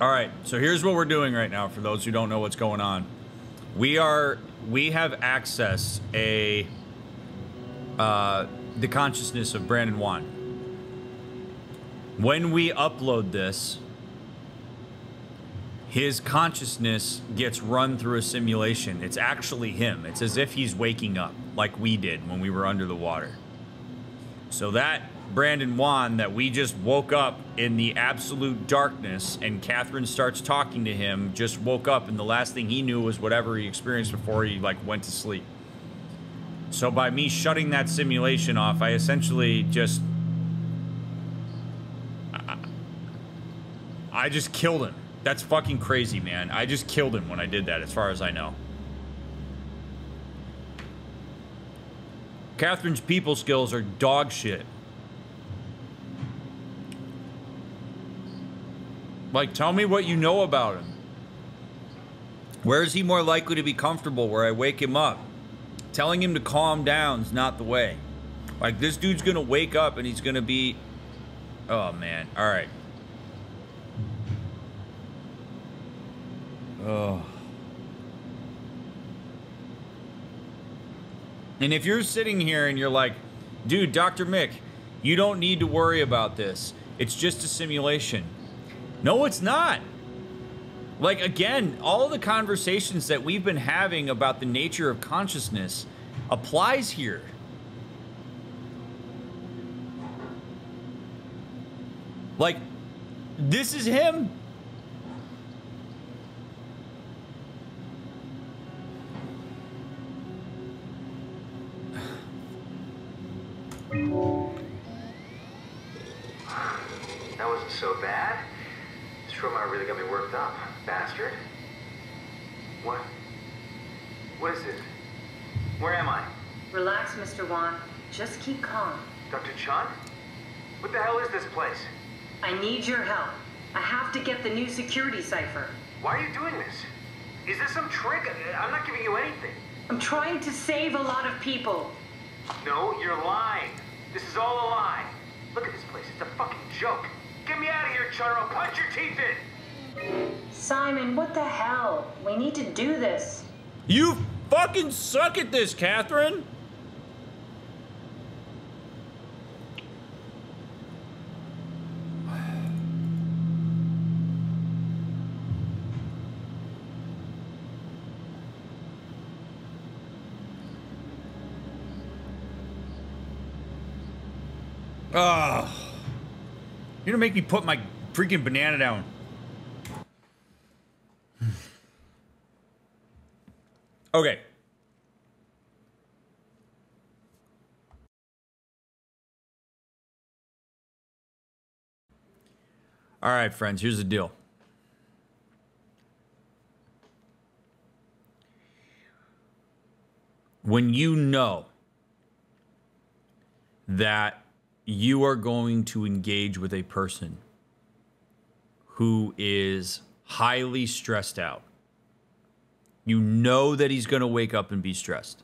All right, so here's what we're doing right now for those who don't know what's going on. We are we have access a uh, the consciousness of Brandon Wan. When we upload this, his consciousness gets run through a simulation. It's actually him. It's as if he's waking up, like we did when we were under the water. So that Brandon Wan that we just woke up in the absolute darkness and Catherine starts talking to him, just woke up and the last thing he knew was whatever he experienced before he like went to sleep. So by me shutting that simulation off, I essentially just I, I just killed him. That's fucking crazy, man. I just killed him when I did that, as far as I know. Catherine's people skills are dog shit. Like, tell me what you know about him. Where is he more likely to be comfortable where I wake him up? Telling him to calm down is not the way. Like, this dude's gonna wake up and he's gonna be. Oh, man. Alright. Oh. And if you're sitting here and you're like, dude, Dr. Mick, you don't need to worry about this. It's just a simulation. No, it's not. Like, again, all the conversations that we've been having about the nature of consciousness applies here. Like, this is him. That wasn't so bad. Trauma really got me worked up, bastard. What? What is it? Where am I? Relax, Mr. Wan. Just keep calm. Dr. Chun? What the hell is this place? I need your help. I have to get the new security cipher. Why are you doing this? Is this some trick? I'm not giving you anything. I'm trying to save a lot of people. No, you're lying. This is all a lie. Look at this place. It's a fucking joke. Get me out of here, Chun, punch your teeth in. Simon, what the hell? We need to do this. You fucking suck at this, Catherine. Oh. You're gonna make me put my freaking banana down. Okay. All right, friends, here's the deal. When you know that you are going to engage with a person who is highly stressed out, you know that he's going to wake up and be stressed.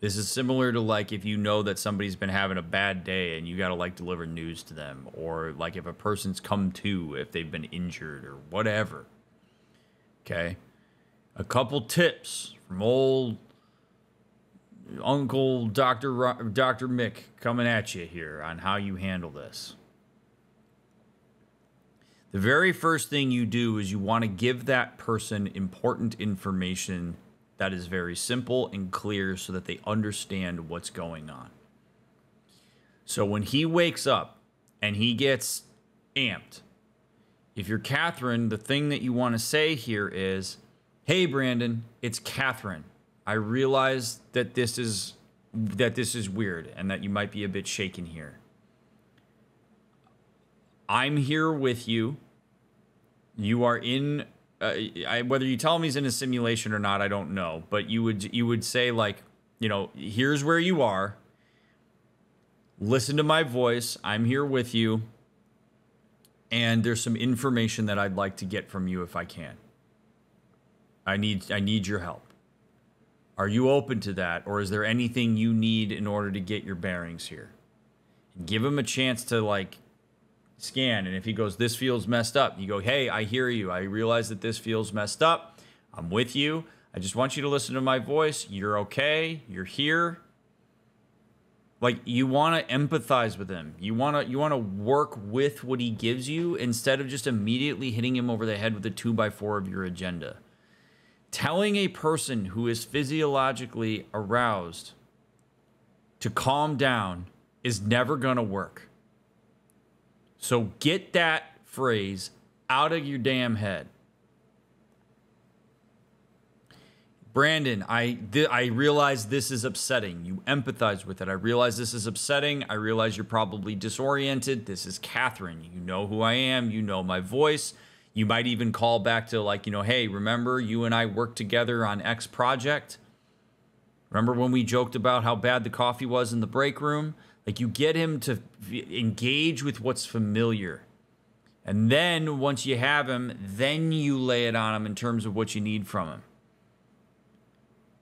This is similar to like if you know that somebody's been having a bad day and you got to like deliver news to them, or like if a person's come to if they've been injured or whatever. Okay. A couple tips from old Uncle Dr. Ro- Dr. Mick coming at you here on how you handle this. The very first thing you do is you want to give that person important information that is very simple and clear so that they understand what's going on. So when he wakes up and he gets amped, if you're Catherine, the thing that you want to say here is, "Hey Brandon, it's Catherine. I realize that this is that this is weird and that you might be a bit shaken here. I'm here with you. You are in uh, I, whether you tell him he's in a simulation or not, I don't know. But you would you would say like, you know, here's where you are. Listen to my voice. I'm here with you. And there's some information that I'd like to get from you if I can. I need I need your help. Are you open to that or is there anything you need in order to get your bearings here? Give him a chance to like scan and if he goes this feels messed up you go hey i hear you. I realize that this feels messed up. I'm with you. I just want you to listen to my voice. You're okay. You're here. Like you want to empathize with him. You want to you want to work with what he gives you instead of just immediately hitting him over the head with a 2 by 4 of your agenda telling a person who is physiologically aroused to calm down is never going to work so get that phrase out of your damn head. Brandon, I th- I realize this is upsetting. You empathize with it. I realize this is upsetting. I realize you're probably disoriented. This is Catherine. You know who I am. You know my voice. You might even call back to like, you know, hey, remember you and I worked together on X project? Remember when we joked about how bad the coffee was in the break room? Like you get him to engage with what's familiar. And then once you have him, then you lay it on him in terms of what you need from him.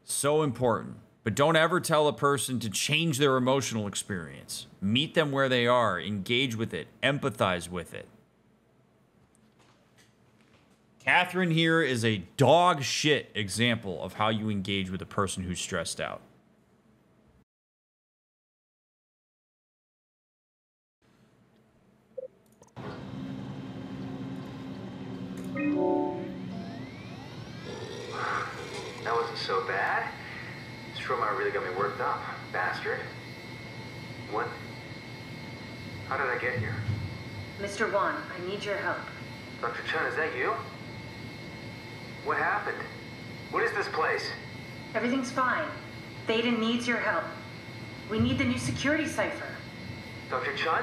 So important. But don't ever tell a person to change their emotional experience. Meet them where they are, engage with it, empathize with it. Catherine here is a dog shit example of how you engage with a person who's stressed out. That wasn't so bad. Strohmeyer really got me worked up, bastard. What? How did I get here? Mr. Wan, I need your help. Dr. Chen, is that you? What happened? What is this place? Everything's fine. Theta needs your help. We need the new security cipher. Dr. Chun?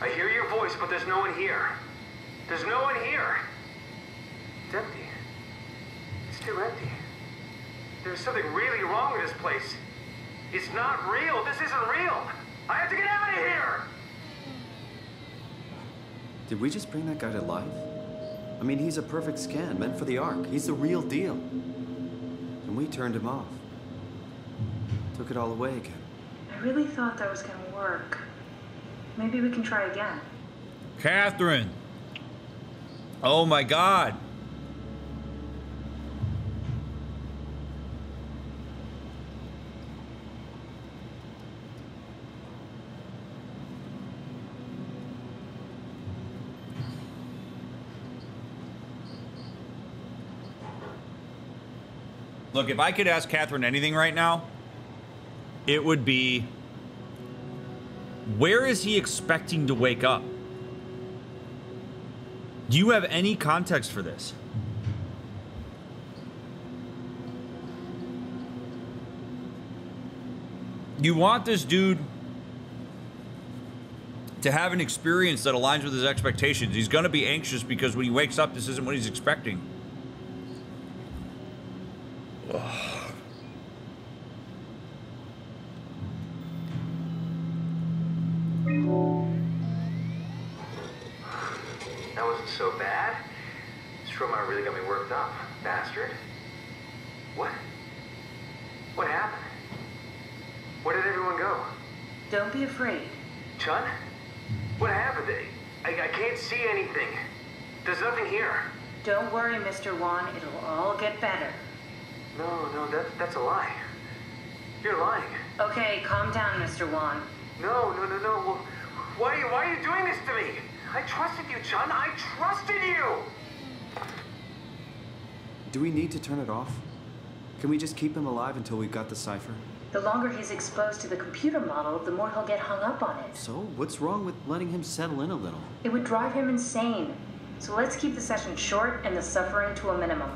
I hear your voice, but there's no one here. There's no one here. It's empty. It's too empty. There's something really wrong with this place. It's not real. This isn't real. I have to get out of here! Did we just bring that guy to life? I mean, he's a perfect scan, meant for the Ark. He's the real deal. And we turned him off. Took it all away again. I really thought that was gonna work. Maybe we can try again. Catherine. Oh my god. Look, if I could ask Catherine anything right now, it would be where is he expecting to wake up? Do you have any context for this? You want this dude to have an experience that aligns with his expectations. He's going to be anxious because when he wakes up, this isn't what he's expecting. Do we need to turn it off? Can we just keep him alive until we've got the cipher? The longer he's exposed to the computer model, the more he'll get hung up on it. So, what's wrong with letting him settle in a little? It would drive him insane. So let's keep the session short and the suffering to a minimum.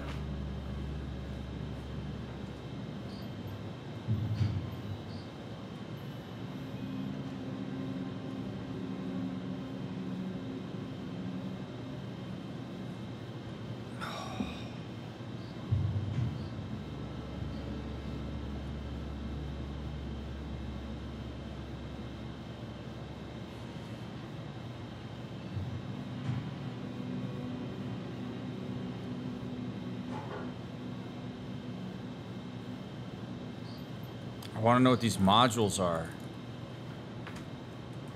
Want to know what these modules are.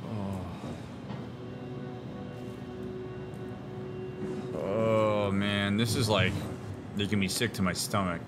Oh. Oh man, this is like making me sick to my stomach.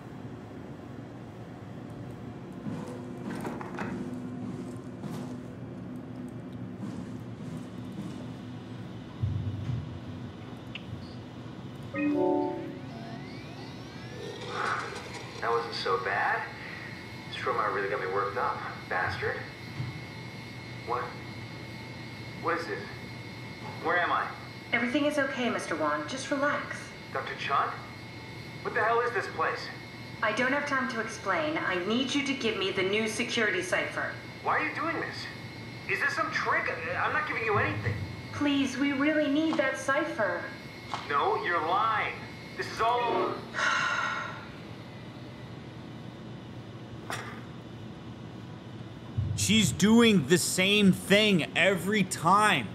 Explain. I need you to give me the new security cipher. Why are you doing this? Is this some trick? I'm not giving you anything. Please, we really need that cipher. No, you're lying. This is all. She's doing the same thing every time.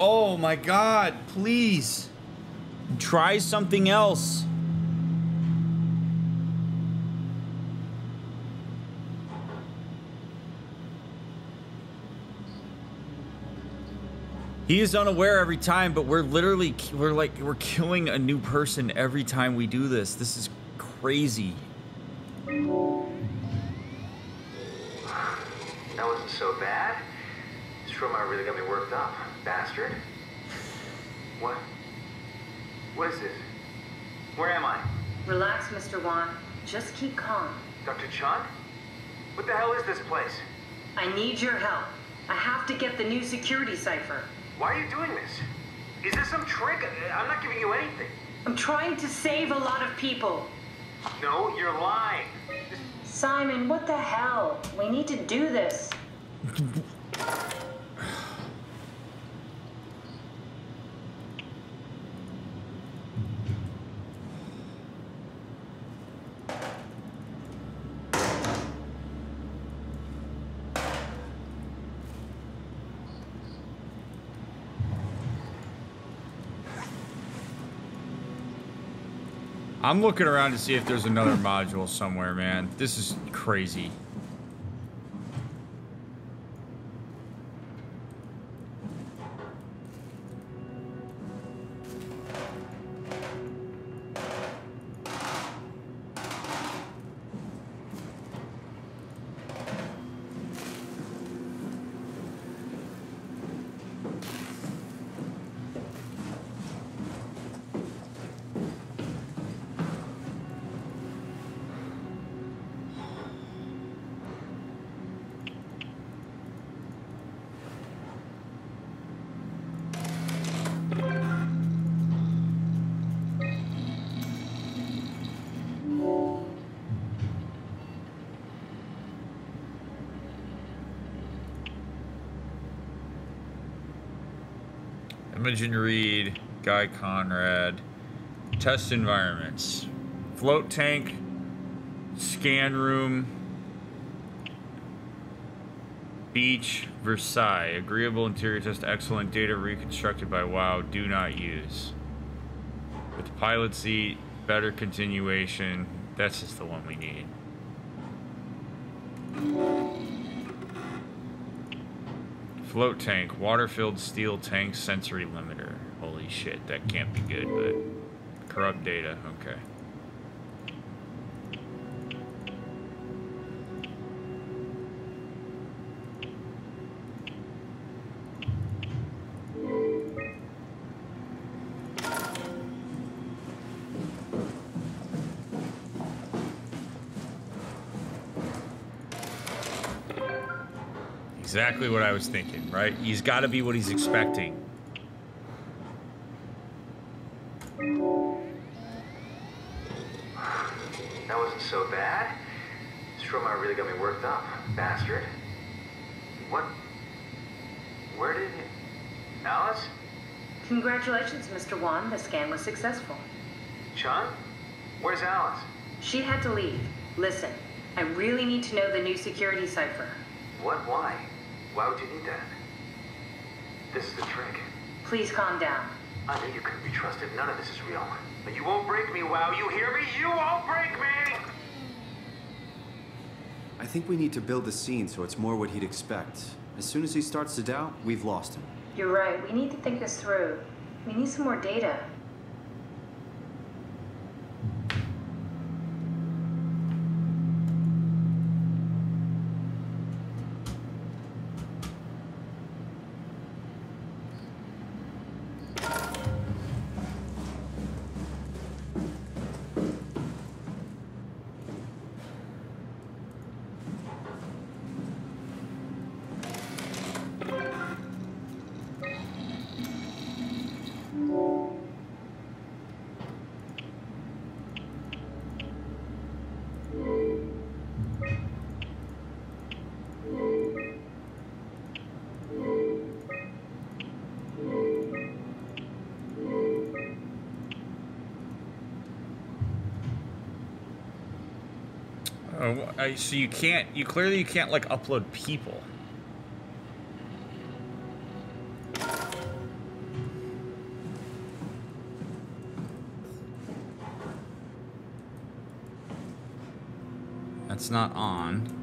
Oh my god, please. Try something else. He is unaware every time, but we're literally we're like we're killing a new person every time we do this. This is crazy. That wasn't so bad. Strohmeyer really got me worked up, bastard. What? What is this? Where am I? Relax, Mr. Wan. Just keep calm. Dr. Chun? What the hell is this place? I need your help. I have to get the new security cipher. Why are you doing this? Is this some trick? I'm not giving you anything. I'm trying to save a lot of people. No, you're lying. Simon, what the hell? We need to do this. I'm looking around to see if there's another module somewhere, man. This is crazy. Imogen Reed, Guy Conrad. Test environments. Float tank, scan room, beach, Versailles. Agreeable interior test, excellent data reconstructed by WAU. Do not use. With pilot seat, better continuation. That's just the one we need. Float tank, water-filled steel tank sensory limiter. Holy shit, that can't be good, but corrupt data, okay. Exactly what I was thinking, right? He's got to be what he's expecting. That wasn't so bad. Strohmeyer really got me worked up, bastard. What? Where did... Alice? Congratulations, Mr. Wan. The scan was successful. Chun? Where's Alice? She had to leave. Listen, I really need to know the new security cipher. What? Why? Why would you need that? This is the trick. Please calm down. I know you couldn't be trusted. None of this is real. But you won't break me, WAU. You hear me? You won't break me! I think we need to build the scene so it's more what he'd expect. As soon as he starts to doubt, we've lost him. You're right. We need to think this through. We need some more data. Oh, uh, so you can't. You clearly you can't like upload people. That's not on.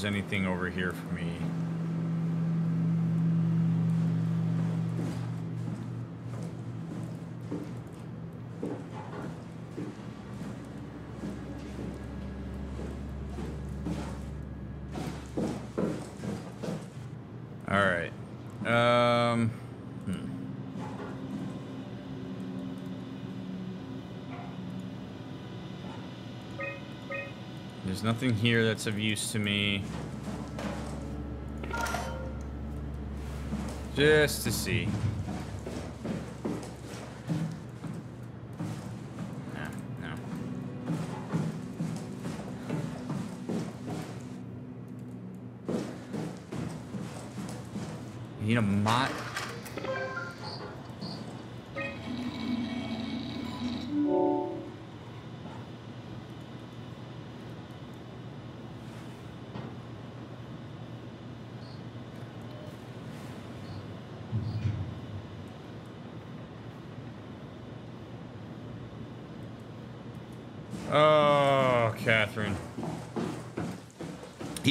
There's anything over here for me. Nothing here that's of use to me. Just to see.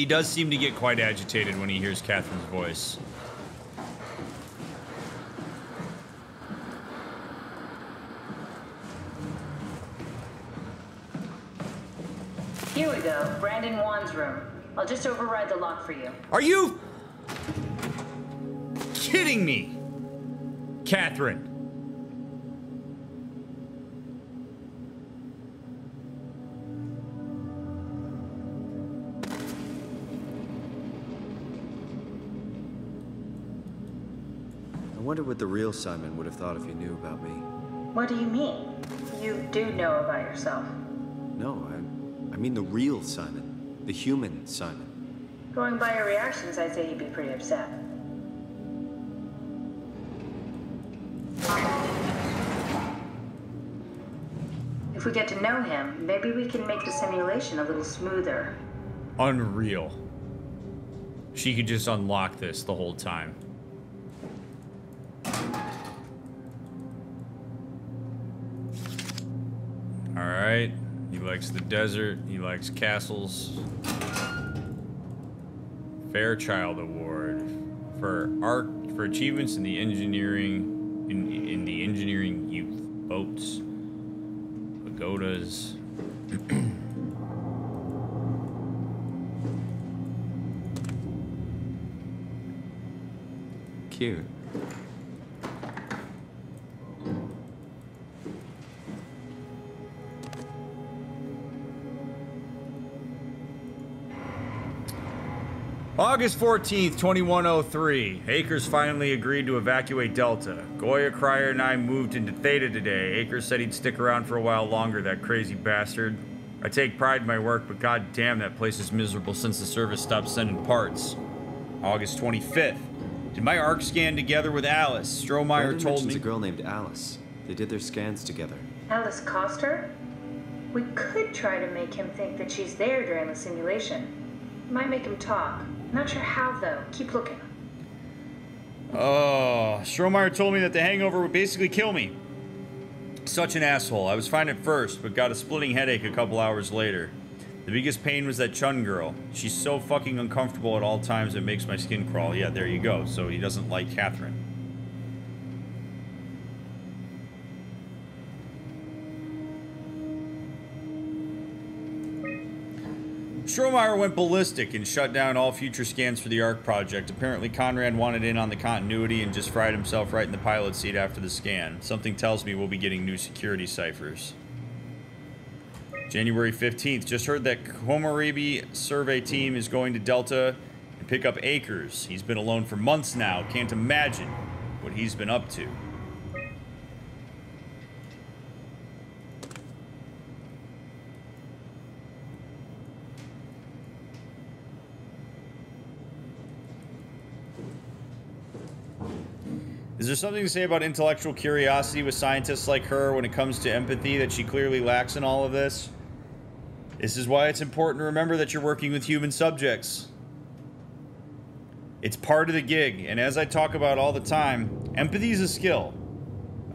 Does seem to get quite agitated when he hears Catherine's voice. Here we go. Brandon Wan's room. I'll just override the lock for you. Are you kidding me? Catherine. Wonder what the real Simon would have thought if he knew about me. What do you mean? You do know about yourself. No, I, I mean the real Simon. The human Simon. Going by your reactions, I'd say you'd be pretty upset. If we get to know him, maybe we can make the simulation a little smoother. Unreal. She could just unlock this the whole time. Likes the desert. He likes castles. Fairchild Award for art for achievements in the engineering in, in the engineering youth boats pagodas Cute. August 14th, 2103. Akers finally agreed to evacuate Delta. Goya, Cryer, and I moved into Theta today. Akers said he'd stick around for a while longer, that crazy bastard. I take pride in my work, but god damn, that place is miserable since the service stopped sending parts. August 25th. Did my ARK scan together with Alice. Strohmeyer Brandon told mentions me. a girl named Alice. They did their scans together. Alice Coster? We could try to make him think that she's there during the simulation. Might make him talk. Not sure how, though. Keep looking. Oh, Strohmeyer told me that the hangover would basically kill me. Such an asshole. I was fine at first, but got a splitting headache a couple hours later. The biggest pain was that Chun girl. She's so fucking uncomfortable at all times it makes my skin crawl. Yeah, there you go. So he doesn't like Catherine. Strohmeyer went ballistic and shut down all future scans for the ARK project. Apparently, Conrad wanted in on the continuity and just fried himself right in the pilot seat after the scan. Something tells me we'll be getting new security ciphers. January 15th, just heard that Komaribi survey team is going to Delta and pick up Akers. He's been alone for months now. Can't imagine what he's been up to. Is there something to say about intellectual curiosity with scientists like her when it comes to empathy that she clearly lacks in all of this? This is why it's important to remember that you're working with human subjects. It's part of the gig, and as I talk about all the time, empathy is a skill.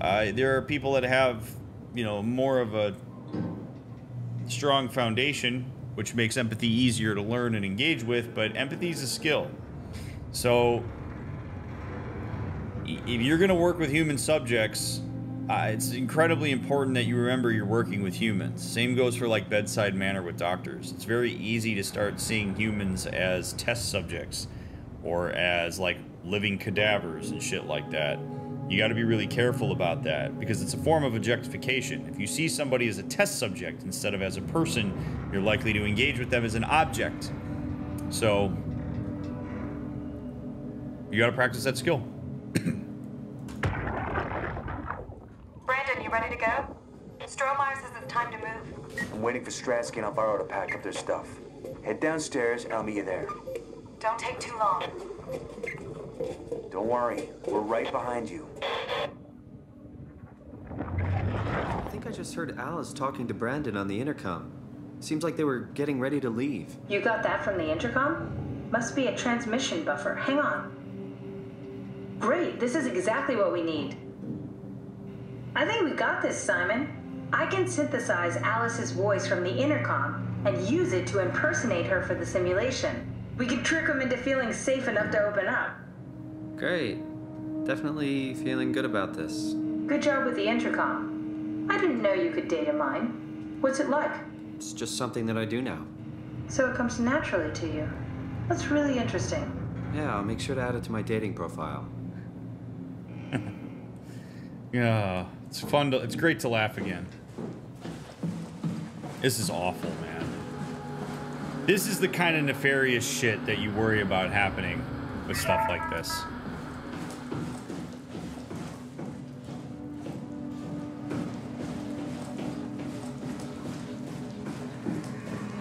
Uh, there are people that have, you know, more of a strong foundation, which makes empathy easier to learn and engage with, but empathy is a skill. So, if you're going to work with human subjects, uh, it's incredibly important that you remember you're working with humans. Same goes for like bedside manner with doctors. It's very easy to start seeing humans as test subjects or as like living cadavers and shit like that. You got to be really careful about that because it's a form of objectification. If you see somebody as a test subject instead of as a person, you're likely to engage with them as an object. So, you got to practice that skill. Brandon, you ready to go? Strohmeyer says it's time to move. I'm waiting for Stratsky and Alvaro to pack up their stuff. Head downstairs and I'll meet you there. Don't take too long. Don't worry, we're right behind you. I think I just heard Alice talking to Brandon on the intercom. Seems like they were getting ready to leave. You got that from the intercom? Must be a transmission buffer. Hang on. Great, this is exactly what we need. I think we got this, Simon. I can synthesize Alice's voice from the intercom and use it to impersonate her for the simulation. We could trick them into feeling safe enough to open up. Great. Definitely feeling good about this. Good job with the intercom. I didn't know you could data mine. What's it like? It's just something that I do now. So it comes naturally to you. That's really interesting. Yeah, I'll make sure to add it to my dating profile. Yeah, it's fun to, it's great to laugh again. This is awful, man. This is the kind of nefarious shit that you worry about happening with stuff like this.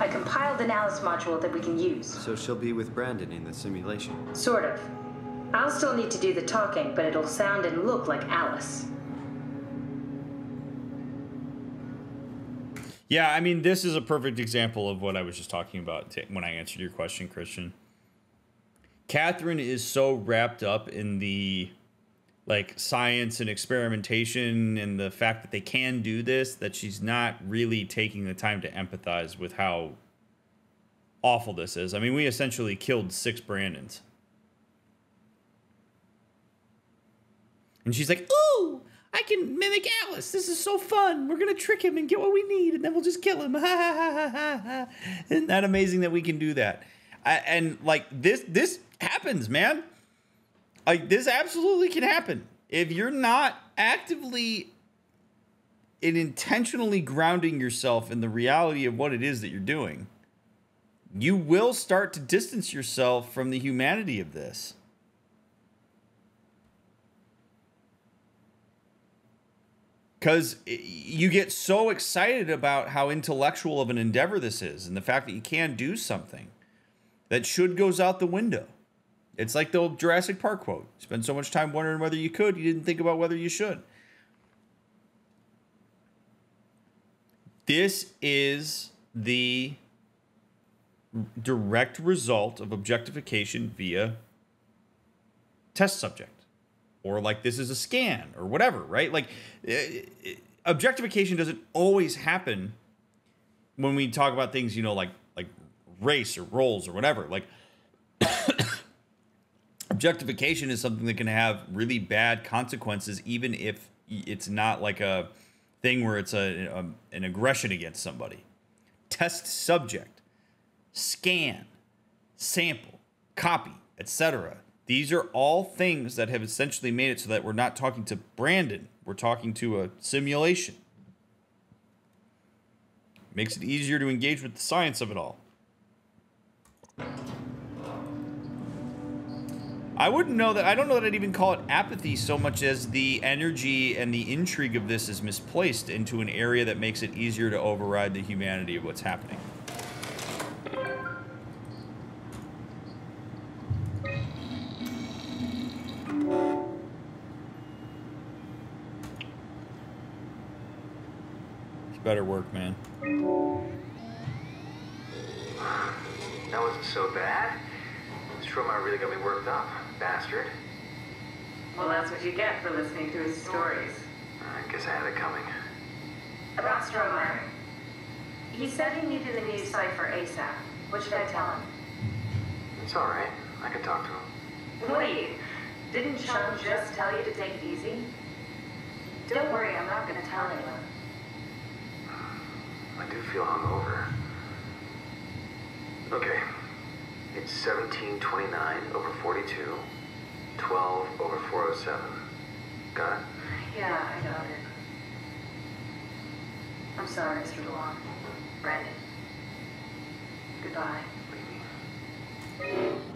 I compiled an Alice module that we can use. So she'll be with Brandon in the simulation. Sort of. I'll still need to do the talking, but it'll sound and look like Alice. Yeah, I mean, this is a perfect example of what I was just talking about t- when I answered your question, Christian. Catherine is so wrapped up in the like science and experimentation and the fact that they can do this that she's not really taking the time to empathize with how awful this is. I mean, we essentially killed six Brandons. And she's like, "Ooh, I can mimic Alice. This is so fun. We're gonna trick him and get what we need, and then we'll just kill him." Isn't that amazing that we can do that? I, and like this, this happens, man. Like this absolutely can happen if you're not actively and intentionally grounding yourself in the reality of what it is that you're doing. You will start to distance yourself from the humanity of this. Because you get so excited about how intellectual of an endeavor this is and the fact that you can do something that should goes out the window. It's like the old jurassic park quote spend so much time wondering whether you could you didn't think about whether you should. This is the direct result of objectification via test subject or like this is a scan or whatever, right? Like uh, objectification doesn't always happen when we talk about things, you know, like like race or roles or whatever. Like objectification is something that can have really bad consequences even if it's not like a thing where it's a, a an aggression against somebody. Test subject, scan, sample, copy, etc these are all things that have essentially made it so that we're not talking to Brandon, we're talking to a simulation. Makes it easier to engage with the science of it all. I wouldn't know that. I don't know that I'd even call it apathy so much as the energy and the intrigue of this is misplaced into an area that makes it easier to override the humanity of what's happening. Better work, man. That wasn't so bad. Strohmeyer really got me worked up, bastard. Well, that's what you get for listening to his stories. I guess I had it coming. About Strohmeyer. He said he needed a new cipher ASAP. What should I tell him? It's all right. I can talk to him. Wait, didn't Sean just tell you to take it easy? Don't worry, I'm not going to tell anyone. I do feel hungover. Okay. It's 1729 over 42, 12 over 407. Got it? Yeah, I got it. I'm sorry, Mr. DeLong. Brandon. Goodbye.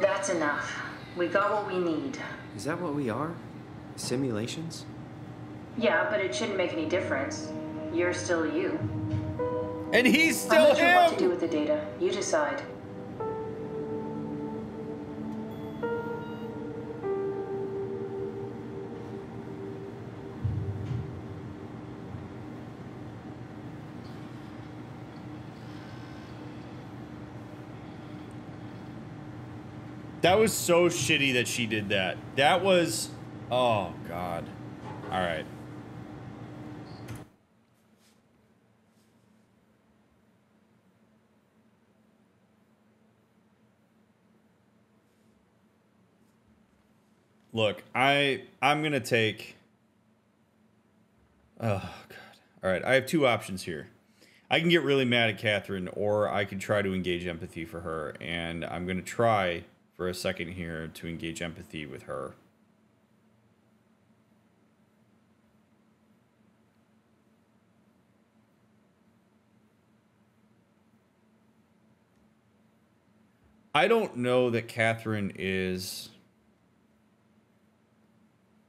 That's enough. We got what we need. Is that what we are? Simulations? Yeah, but it shouldn't make any difference. You're still you. And he's I'm still not sure what to do with the data. You decide. That was so shitty that she did that. That was, oh god. All right. Look, I I'm gonna take. Oh god. All right, I have two options here. I can get really mad at Catherine, or I can try to engage empathy for her, and I'm gonna try for a second here to engage empathy with her. I don't know that Catherine is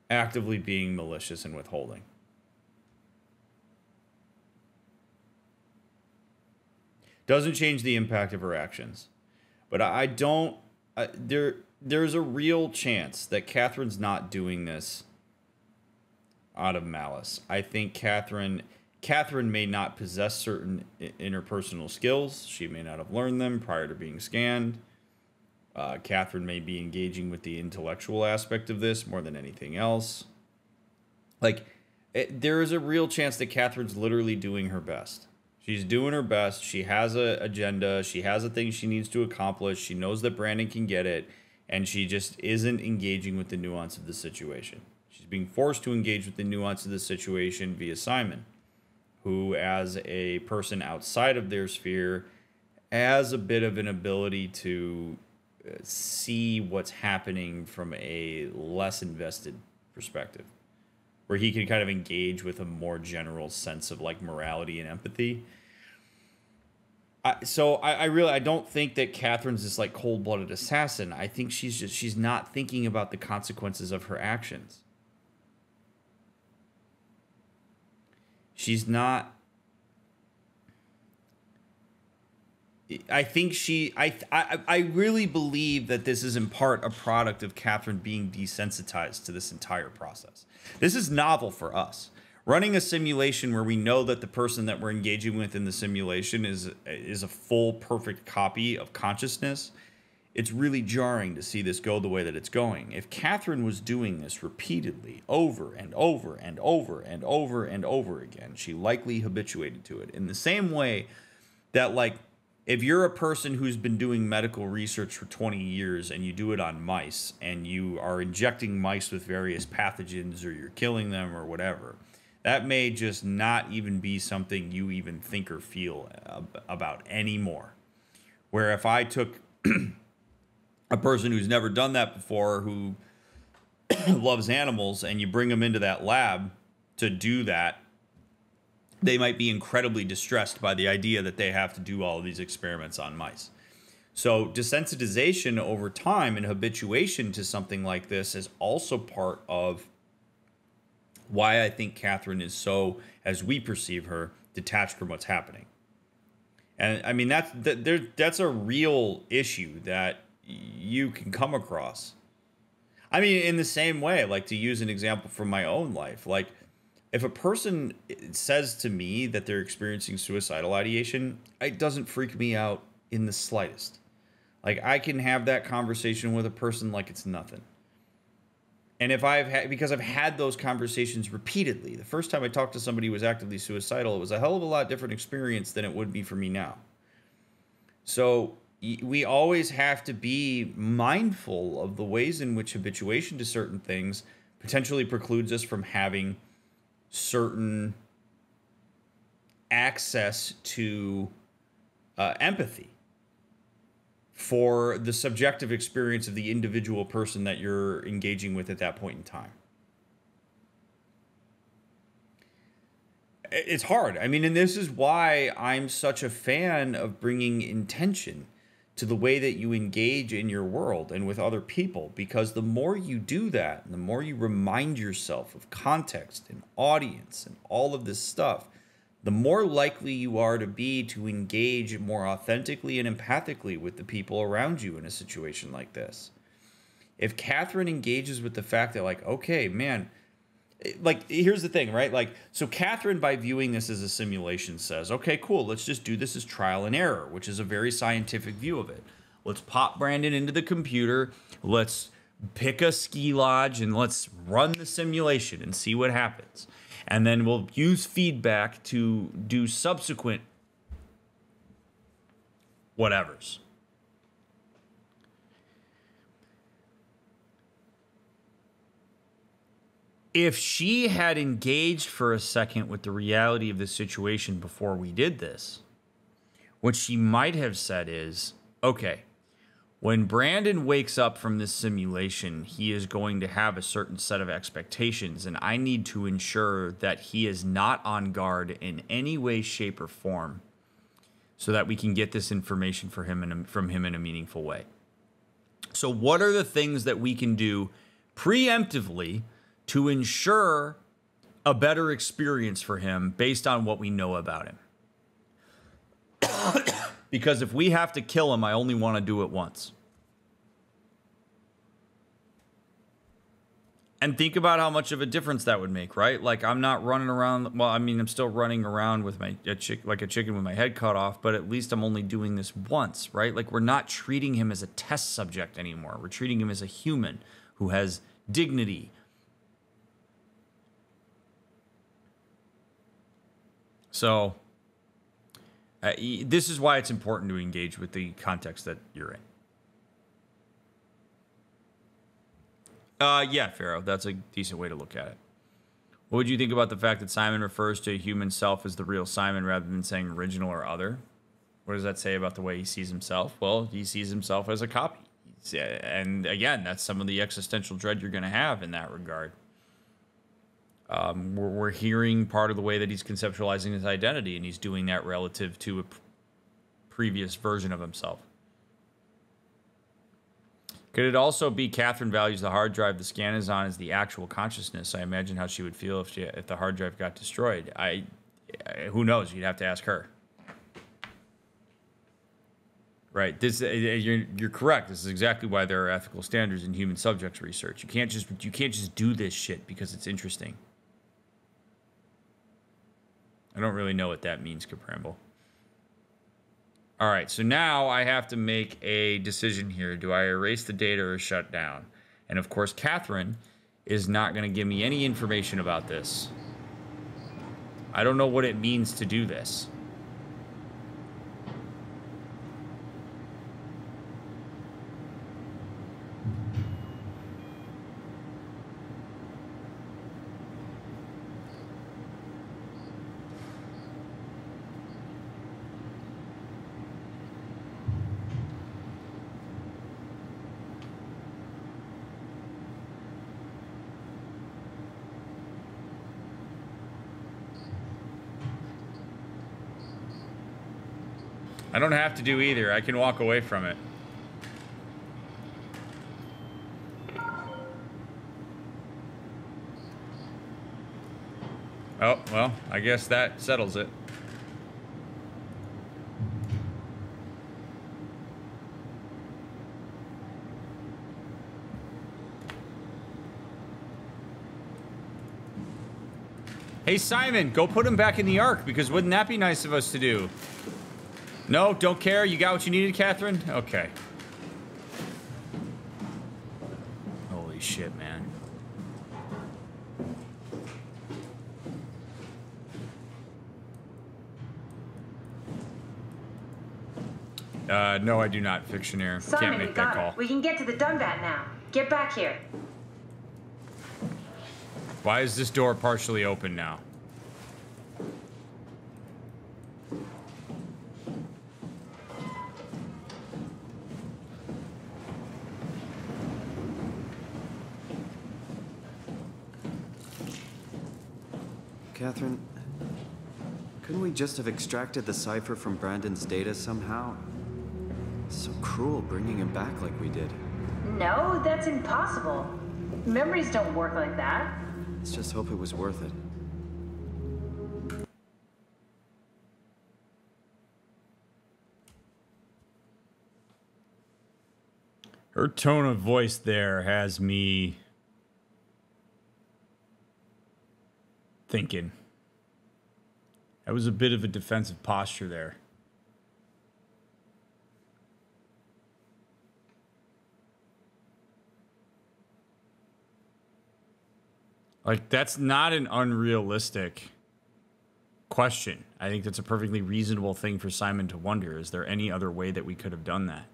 actively being malicious and withholding. Doesn't change the impact of her actions. But I don't. I, there, there's a real chance that Catherine's not doing this out of malice. I think Catherine, Catherine may not possess certain interpersonal skills. She may not have learned them prior to being scanned. Uh, Catherine may be engaging with the intellectual aspect of this more than anything else. Like, it, there is a real chance that Catherine's literally doing her best. She's doing her best. She has a agenda. She has a thing she needs to accomplish. She knows that Brandon can get it, and she just isn't engaging with the nuance of the situation. She's being forced to engage with the nuance of the situation via Simon, who, as a person outside of their sphere, has a bit of an ability to see what's happening from a less invested perspective where he can kind of engage with a more general sense of like morality and empathy. I, so I, I really I don't think that Catherine's this like cold blooded assassin. I think she's just she's not thinking about the consequences of her actions. She's not. I think she I, I I really believe that this is in part a product of Catherine being desensitized to this entire process. This is novel for us. Running a simulation where we know that the person that we're engaging with in the simulation is is a full perfect copy of consciousness. It's really jarring to see this go the way that it's going. If Catherine was doing this repeatedly, over and over and over and over and over again, she likely habituated to it. In the same way that like if you're a person who's been doing medical research for 20 years and you do it on mice and you are injecting mice with various pathogens or you're killing them or whatever that may just not even be something you even think or feel ab- about anymore. Where if i took a person who's never done that before who loves animals and you bring them into that lab to do that they might be incredibly distressed by the idea that they have to do all of these experiments on mice. So, desensitization over time and habituation to something like this is also part of why I think Catherine is so, as we perceive her, detached from what's happening. And I mean that's that there that's a real issue that you can come across. I mean, in the same way, like to use an example from my own life, like if a person says to me that they're experiencing suicidal ideation, it doesn't freak me out in the slightest. Like I can have that conversation with a person like it's nothing. And if I've had because I've had those conversations repeatedly. The first time I talked to somebody who was actively suicidal, it was a hell of a lot different experience than it would be for me now. So we always have to be mindful of the ways in which habituation to certain things potentially precludes us from having certain access to uh, empathy for the subjective experience of the individual person that you're engaging with at that point in time. It's hard. I mean, and this is why I'm such a fan of bringing intention to the way that you engage in your world and with other people because the more you do that, and the more you remind yourself of context and audience and all of this stuff, the more likely you are to be to engage more authentically and empathically with the people around you in a situation like this. If Catherine engages with the fact that, like, okay, man, like here's the thing, right? Like, so Catherine, by viewing this as a simulation, says, okay, cool, let's just do this as trial and error, which is a very scientific view of it. Let's pop Brandon into the computer. Let's pick a ski lodge and let's run the simulation and see what happens and then we'll use feedback to do subsequent whatevers. If she had engaged for a second with the reality of the situation before we did this, what she might have said is, okay, when Brandon wakes up from this simulation, he is going to have a certain set of expectations, and I need to ensure that he is not on guard in any way, shape, or form so that we can get this information for him a, from him in a meaningful way. So, what are the things that we can do preemptively to ensure a better experience for him based on what we know about him? because if we have to kill him, I only want to do it once. And think about how much of a difference that would make, right? Like I'm not running around. Well, I mean, I'm still running around with my a chick like a chicken with my head cut off, but at least I'm only doing this once, right? Like we're not treating him as a test subject anymore. We're treating him as a human who has dignity. So uh, this is why it's important to engage with the context that you're in. Uh, yeah, Pharaoh. That's a decent way to look at it. What would you think about the fact that Simon refers to human self as the real Simon rather than saying original or other? What does that say about the way he sees himself? Well, he sees himself as a copy. And again, that's some of the existential dread you're going to have in that regard. Um, we're, we're, hearing part of the way that he's conceptualizing his identity, and he's doing that relative to a previous version of himself. Could it also be Catherine values the hard drive the scan is on as the actual consciousness? I imagine how she would feel if she if the hard drive got destroyed. I, who knows? You'd have to ask her. Right. This uh, you're you're correct. This is exactly why there are ethical standards in human subjects research. You can't just you can't just do this shit because it's interesting. I don't really know what that means, Capramble. All right, so now I have to make a decision here. Do I erase the data or shut down? And of course, Catherine is not going to give me any information about this. I don't know what it means to do this. I don't have to do either. I can walk away from it. Oh, well, I guess that settles it. Hey, Simon, go put him back in the Ark, because wouldn't that be nice of us to do? No, don't care. You got what you needed, Catherine? Okay. Holy shit, man. Uh, no, I do not, Fictioneer. Simon, Can't make that call. It. We can get to the Dunbat now. Get back here. Why is this door partially open now? Catherine, couldn't we just have extracted the cipher from Brandon's data somehow? so cruel bringing him back like we did. No, that's impossible. Memories don't work like that. Let's just hope it was worth it. Her tone of voice there has me thinking. That was a bit of a defensive posture there. Like, that's not an unrealistic question. I think that's a perfectly reasonable thing for Simon to wonder. Is there any other way that we could have done that?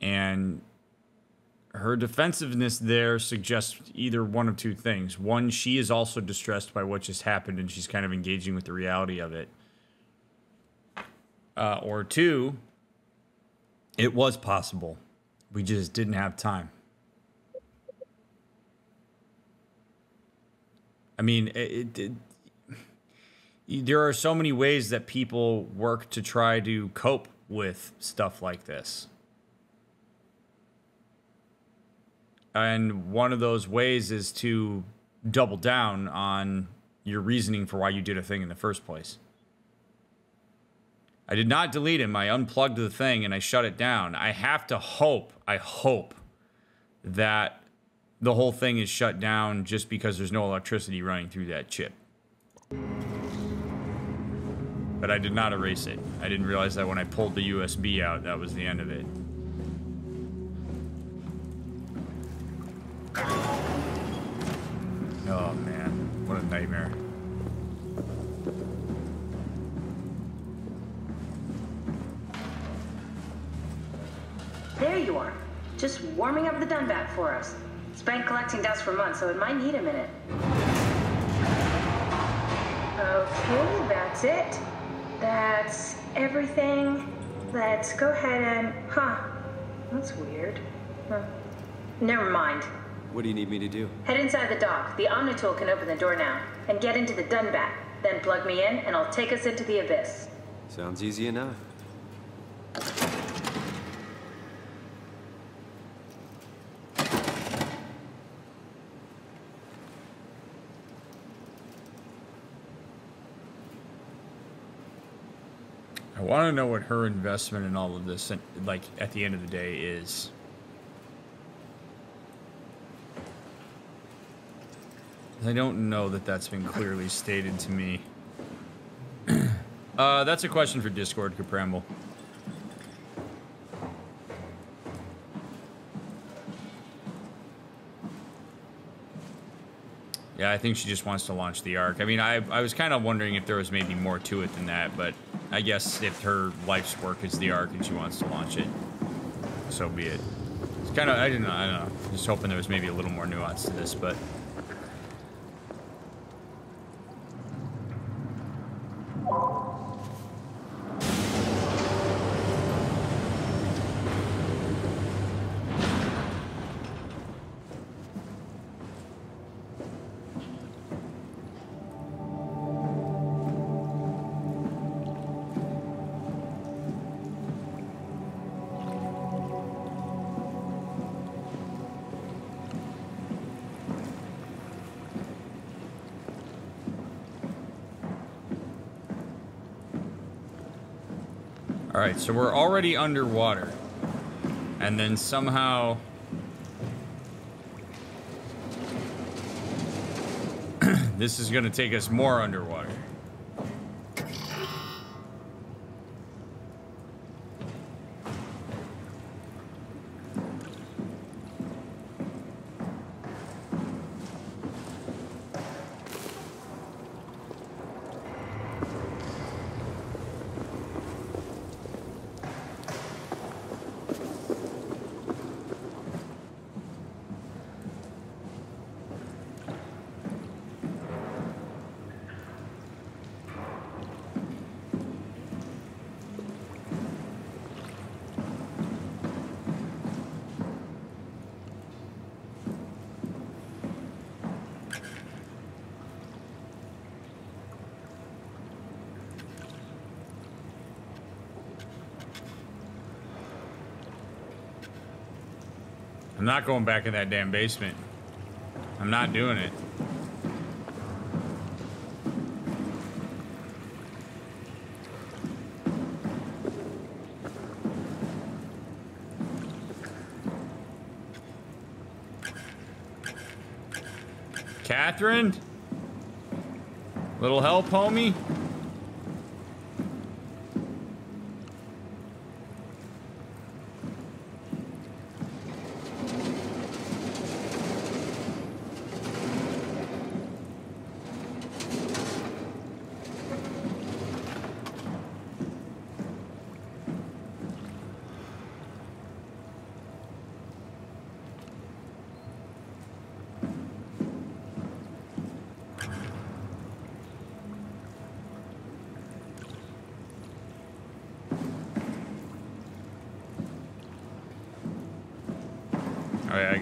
And her defensiveness there suggests either one of two things. One, she is also distressed by what just happened and she's kind of engaging with the reality of it. Uh, or two, it was possible. We just didn't have time. I mean, it, it, it, there are so many ways that people work to try to cope with stuff like this. And one of those ways is to double down on your reasoning for why you did a thing in the first place. I did not delete him. I unplugged the thing and I shut it down. I have to hope, I hope that the whole thing is shut down just because there's no electricity running through that chip. But I did not erase it. I didn't realize that when I pulled the USB out, that was the end of it. Oh man, what a nightmare. There you are. Just warming up the Dunbat for us. It's been collecting dust for months, so it might need a minute. Okay, that's it. That's everything. Let's go ahead and... Huh. That's weird. Huh. Never mind. What do you need me to do? Head inside the dock. The Omnitool can open the door now. And get into the Dunbat. Then plug me in, and I'll take us into the Abyss. Sounds easy enough. I want to know what her investment in all of this, like, at the end of the day is. I don't know that that's been clearly stated to me. uh, that's a question for Discord, Capramble. Yeah, I think she just wants to launch the Ark. I mean, I, I was kind of wondering if there was maybe more to it than that, but I guess if her life's work is the Ark and she wants to launch it, so be it. It's kind of, I don't know, I don't know. Just hoping there was maybe a little more nuance to this, but... Alright, so we're already underwater. And then somehow... this is going to take us more underwater. Not going back in that damn basement. I'm not doing it. Catherine? Little help, homie?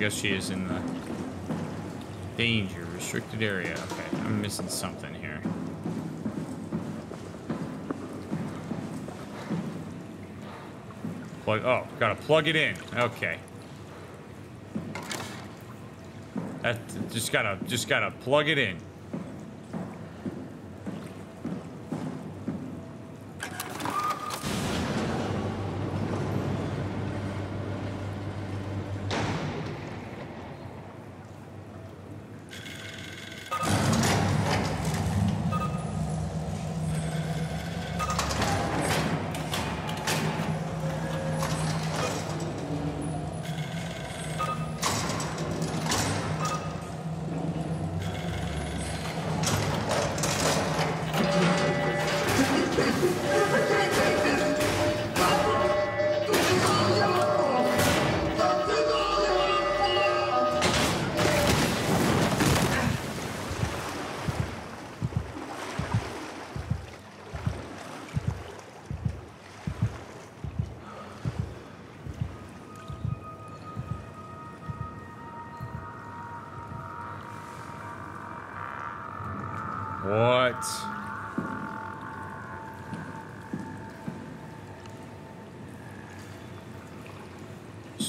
Guess she is in the danger restricted area. Okay, I'm missing something here. Plug. Oh, gotta plug it in. Okay. That just gotta just gotta plug it in.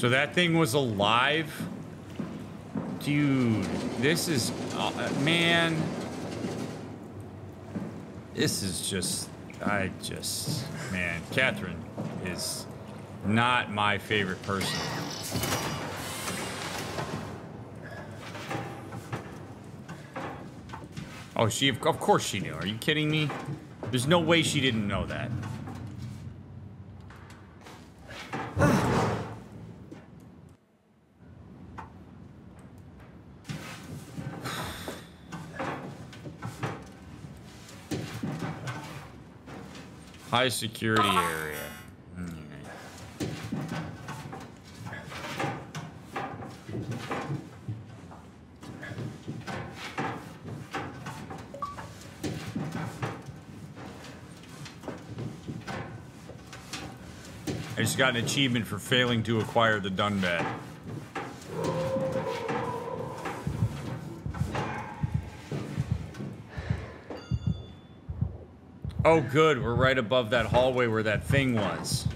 So that thing was alive? Dude, this is... Uh, man. This is just... I just... Man, Catherine is not my favorite person. Oh, she... Of course she knew. Are you kidding me? There's no way she didn't know that. High security area. Hmm. I just got an achievement for failing to acquire the Dunbat. Oh, good. We're right above that hallway where that thing was.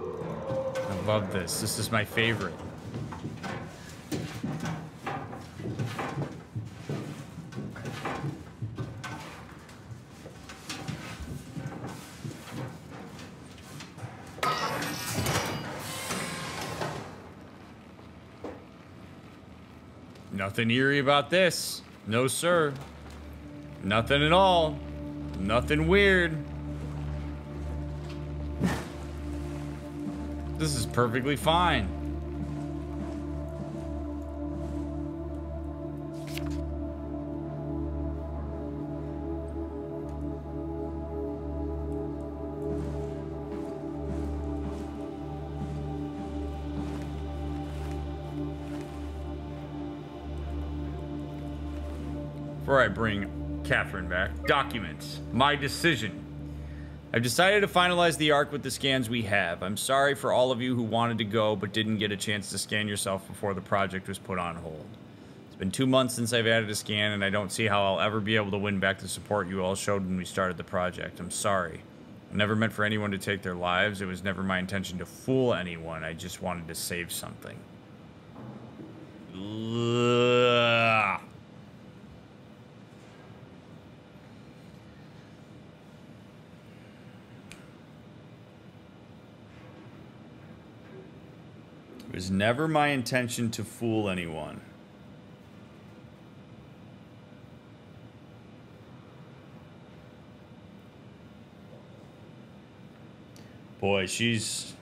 I love this. This is my favorite. Nothing eerie about this. No, sir. Nothing at all. Nothing weird. This is perfectly fine. Catherine back. Documents. My decision. I've decided to finalize the Ark with the scans we have. I'm sorry for all of you who wanted to go but didn't get a chance to scan yourself before the project was put on hold. It's been two months since I've added a scan, and I don't see how I'll ever be able to win back the support you all showed when we started the project. I'm sorry. I never meant for anyone to take their lives. It was never my intention to fool anyone. I just wanted to save something. Was never my intention to fool anyone. Boy, she's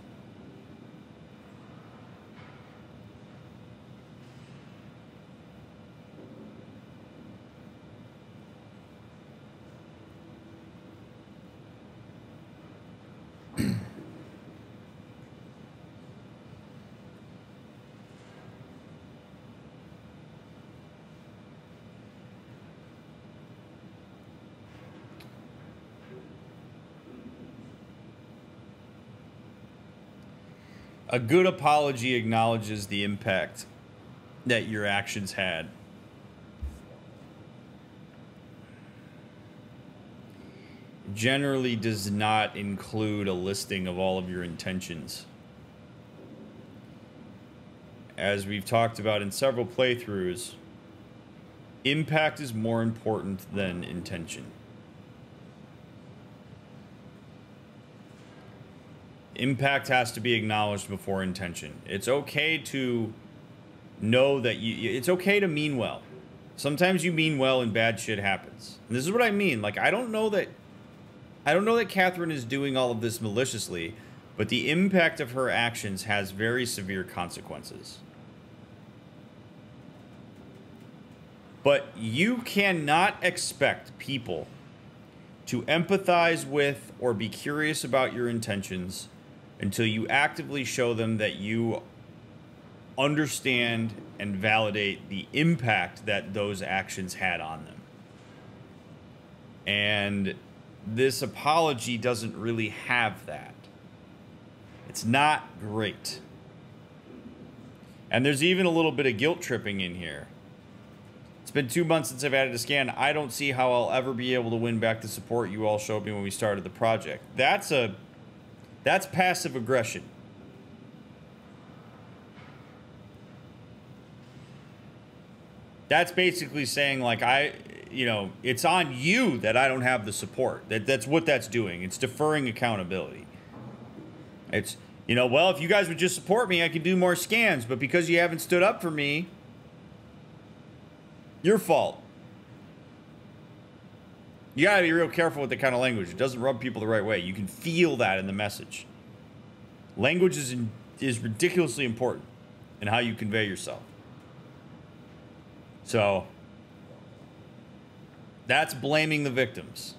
a good apology acknowledges the impact that your actions had. Generally does not include a listing of all of your intentions. As we've talked about in several playthroughs, impact is more important than intention. Impact has to be acknowledged before intention. It's okay to know that you it's okay to mean well. Sometimes you mean well and bad shit happens. And this is what I mean. Like I don't know that I don't know that Catherine is doing all of this maliciously, but the impact of her actions has very severe consequences. But you cannot expect people to empathize with or be curious about your intentions until you actively show them that you understand and validate the impact that those actions had on them. And this apology doesn't really have that. It's not great. And there's even a little bit of guilt tripping in here. It's been two months since I've added a scan. I don't see how I'll ever be able to win back the support you all showed me when we started the project. That's a that's passive aggression. That's basically saying like I you know, it's on you that I don't have the support. That that's what that's doing. It's deferring accountability. It's you know, well, if you guys would just support me, I could do more scans, but because you haven't stood up for me, your fault. You gotta be real careful with the kind of language. It doesn't rub people the right way. You can feel that in the message. Language is, in, is ridiculously important in how you convey yourself. So, that's blaming the victims.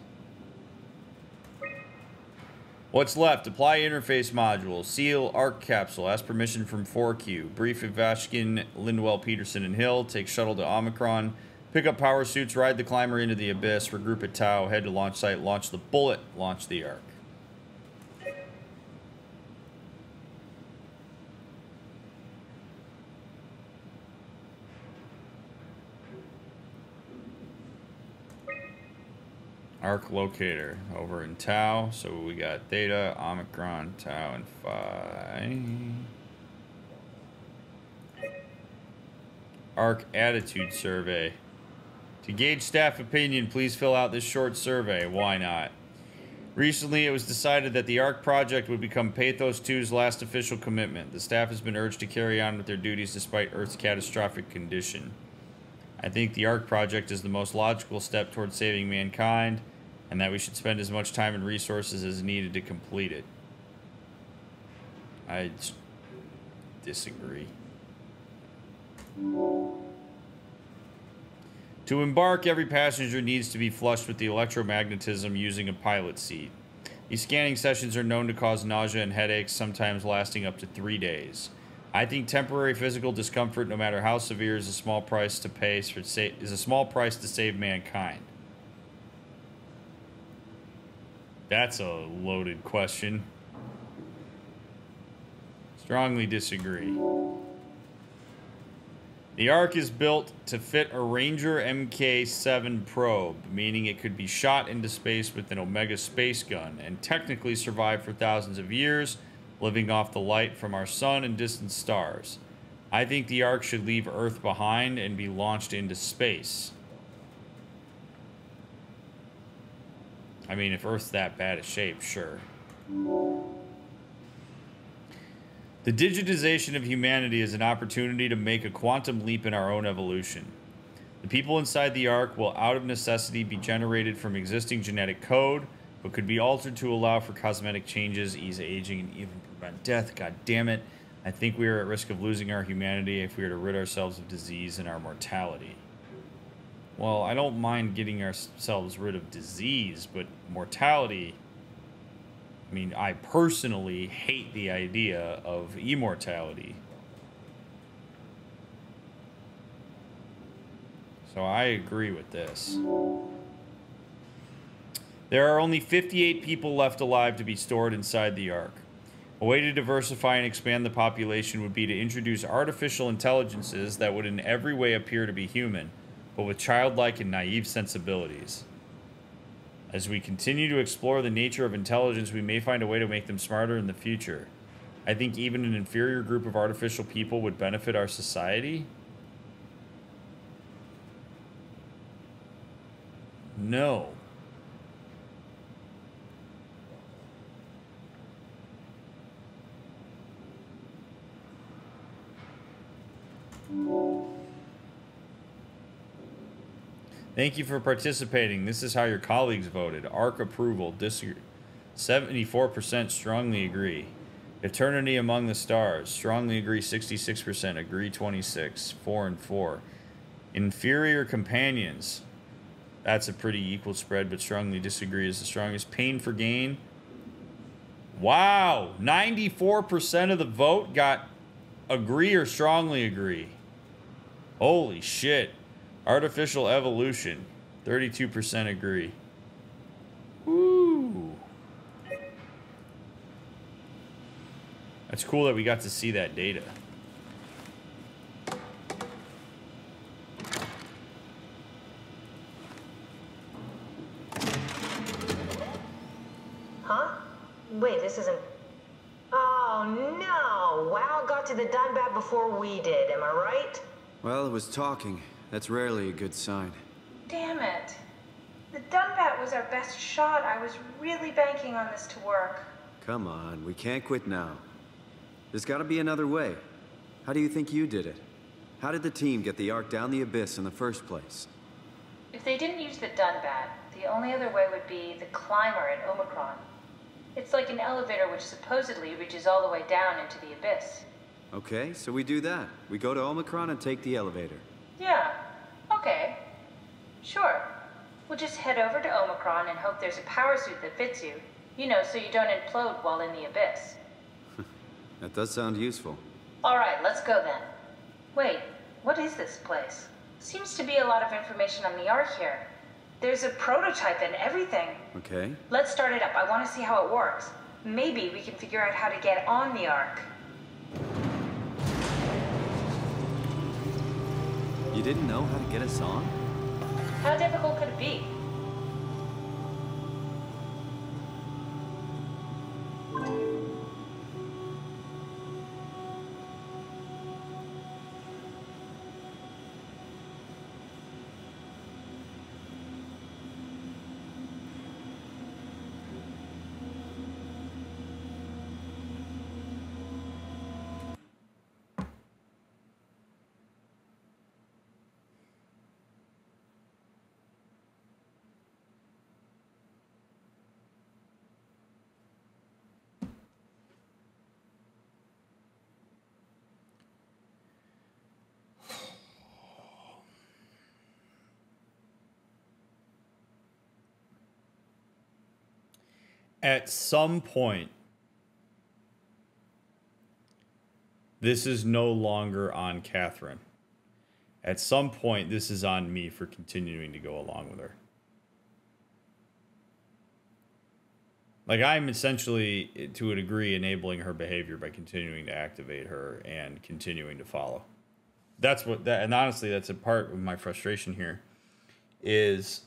What's left? Apply interface module. Seal ARK capsule. Ask permission from 4Q. Brief Ivashkin, Lindwall, Peterson, and Hill. Take shuttle to Omicron. Pick up power suits, ride the climber into the abyss, regroup at Tau, head to launch site, launch the bullet, launch the Ark. Ark locator over in Tau. So we got Theta, Omicron, Tau, and Phi. Ark attitude survey. To gauge staff opinion, please fill out this short survey. Why not? Recently, it was decided that the ARK project would become Pathos 2's last official commitment. The staff has been urged to carry on with their duties despite Earth's catastrophic condition. I think the ARK project is the most logical step towards saving mankind, and that we should spend as much time and resources as needed to complete it. I disagree. To embark, every passenger needs to be flushed with the electromagnetism using a pilot seat. These scanning sessions are known to cause nausea and headaches, sometimes lasting up to three days. I think temporary physical discomfort, no matter how severe, is a small price to pay for is a small price to save mankind. That's a loaded question. Strongly disagree. The Ark is built to fit a Ranger Mk7 probe, meaning it could be shot into space with an Omega space gun and technically survive for thousands of years, living off the light from our sun and distant stars. I think the Ark should leave Earth behind and be launched into space. I mean, if Earth's that bad a shape, sure. The digitization of humanity is an opportunity to make a quantum leap in our own evolution. The people inside the Ark will, out of necessity, be generated from existing genetic code, but could be altered to allow for cosmetic changes, ease aging, and even prevent death. God damn it. I think we are at risk of losing our humanity if we are to rid ourselves of disease and our mortality. Well, I don't mind getting ourselves rid of disease, but mortality I mean, I personally hate the idea of immortality. So I agree with this. There are only 58 people left alive to be stored inside the Ark. A way to diversify and expand the population would be to introduce artificial intelligences that would in every way appear to be human, but with childlike and naive sensibilities. As we continue to explore the nature of intelligence, we may find a way to make them smarter in the future. I think even an inferior group of artificial people would benefit our society. No. Thank you for participating. This is how your colleagues voted. ARK approval. Disagree. 74% strongly agree. Eternity Among the Stars. Strongly agree 66%. Agree 26. 4 and 4. Inferior Companions. That's a pretty equal spread, but strongly disagree is the strongest. Pain for Gain. Wow. 94% of the vote got agree or strongly agree. Holy shit. Artificial evolution. 32% agree. Woo. That's cool that we got to see that data. Huh? Wait, this isn't... Oh, no! WAU got to the Dunbat before we did, am I right? Well, it was talking. That's rarely a good sign. Damn it. The Dunbat was our best shot. I was really banking on this to work. Come on, we can't quit now. There's gotta be another way. How do you think you did it? How did the team get the Ark down the Abyss in the first place? If they didn't use the Dunbat, the only other way would be the climber at Omicron. It's like an elevator which supposedly reaches all the way down into the Abyss. Okay, so we do that. We go to Omicron and take the elevator. Yeah, okay. Sure. We'll just head over to Omicron and hope there's a power suit that fits you. You know, so you don't implode while in the abyss. That does sound useful. Alright, let's go then. Wait, what is this place? Seems to be a lot of information on the Ark here. There's a prototype and everything. Okay. Let's start it up. I want to see how it works. Maybe we can figure out how to get on the Ark. You didn't know how to get us on? How difficult could it be? At some point, this is no longer on Catherine. At some point, this is on me for continuing to go along with her. Like I'm essentially, to a degree, enabling her behavior by continuing to activate her and continuing to follow. That's what that, and honestly, that's a part of my frustration here. Is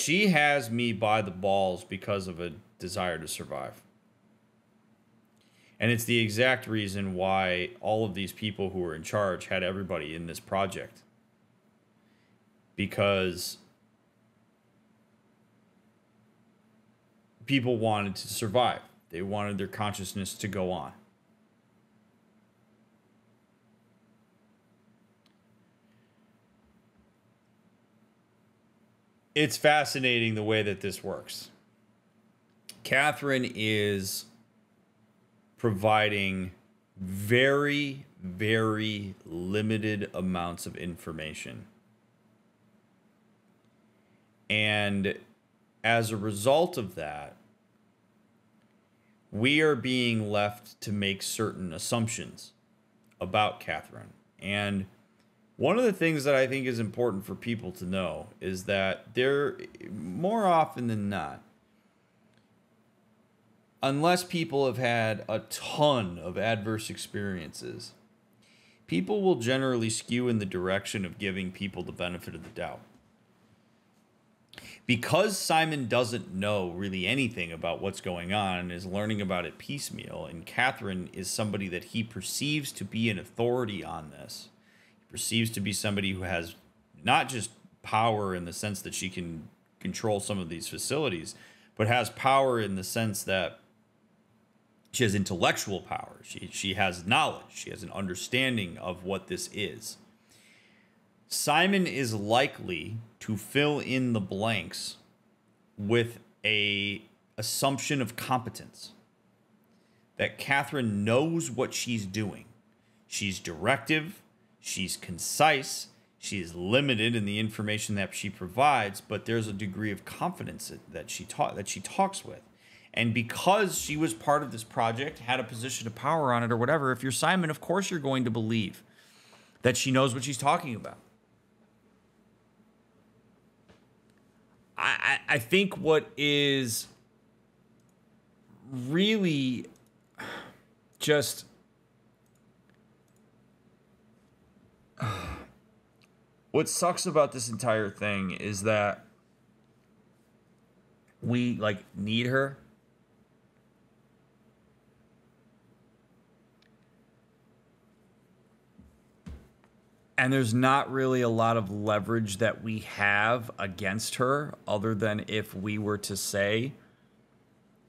she has me by the balls because of a desire to survive. And it's the exact reason why all of these people who were in charge had everybody in this project. Because people wanted to survive, they wanted their consciousness to go on. It's fascinating the way that this works. Catherine is providing very, very limited amounts of information. And as a result of that, we are being left to make certain assumptions about Catherine. And one of the things that I think is important for people to know is that there, more often than not, unless people have had a ton of adverse experiences, people will generally skew in the direction of giving people the benefit of the doubt. Because Simon doesn't know really anything about what's going on and is learning about it piecemeal, and Catherine is somebody that he perceives to be an authority on this, perceives to be somebody who has not just power in the sense that she can control some of these facilities, but has power in the sense that she has intellectual power. She, she has knowledge. She has an understanding of what this is. Simon is likely to fill in the blanks with a assumption of competence that Catherine knows what she's doing. She's directive, she's concise, she is limited in the information that she provides, but there's a degree of confidence that she that she talks with. And because she was part of this project, had a position of power on it or whatever, if you're Simon, of course you're going to believe that she knows what she's talking about. I, I think what is really just what sucks about this entire thing is that we like need her. And there's not really a lot of leverage that we have against her other than if we were to say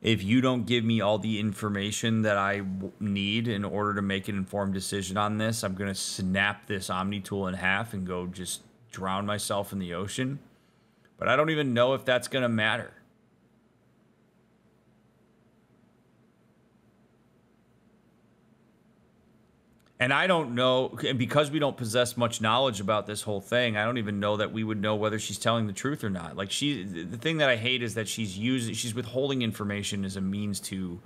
if you don't give me all the information that I need in order to make an informed decision on this, I'm going to snap this Omni tool in half and go just drown myself in the ocean. But I don't even know if that's going to matter. And I don't know, and because we don't possess much knowledge about this whole thing, I don't even know that we would know whether she's telling the truth or not. Like she, the thing that I hate is that she's using, she's withholding information as a means to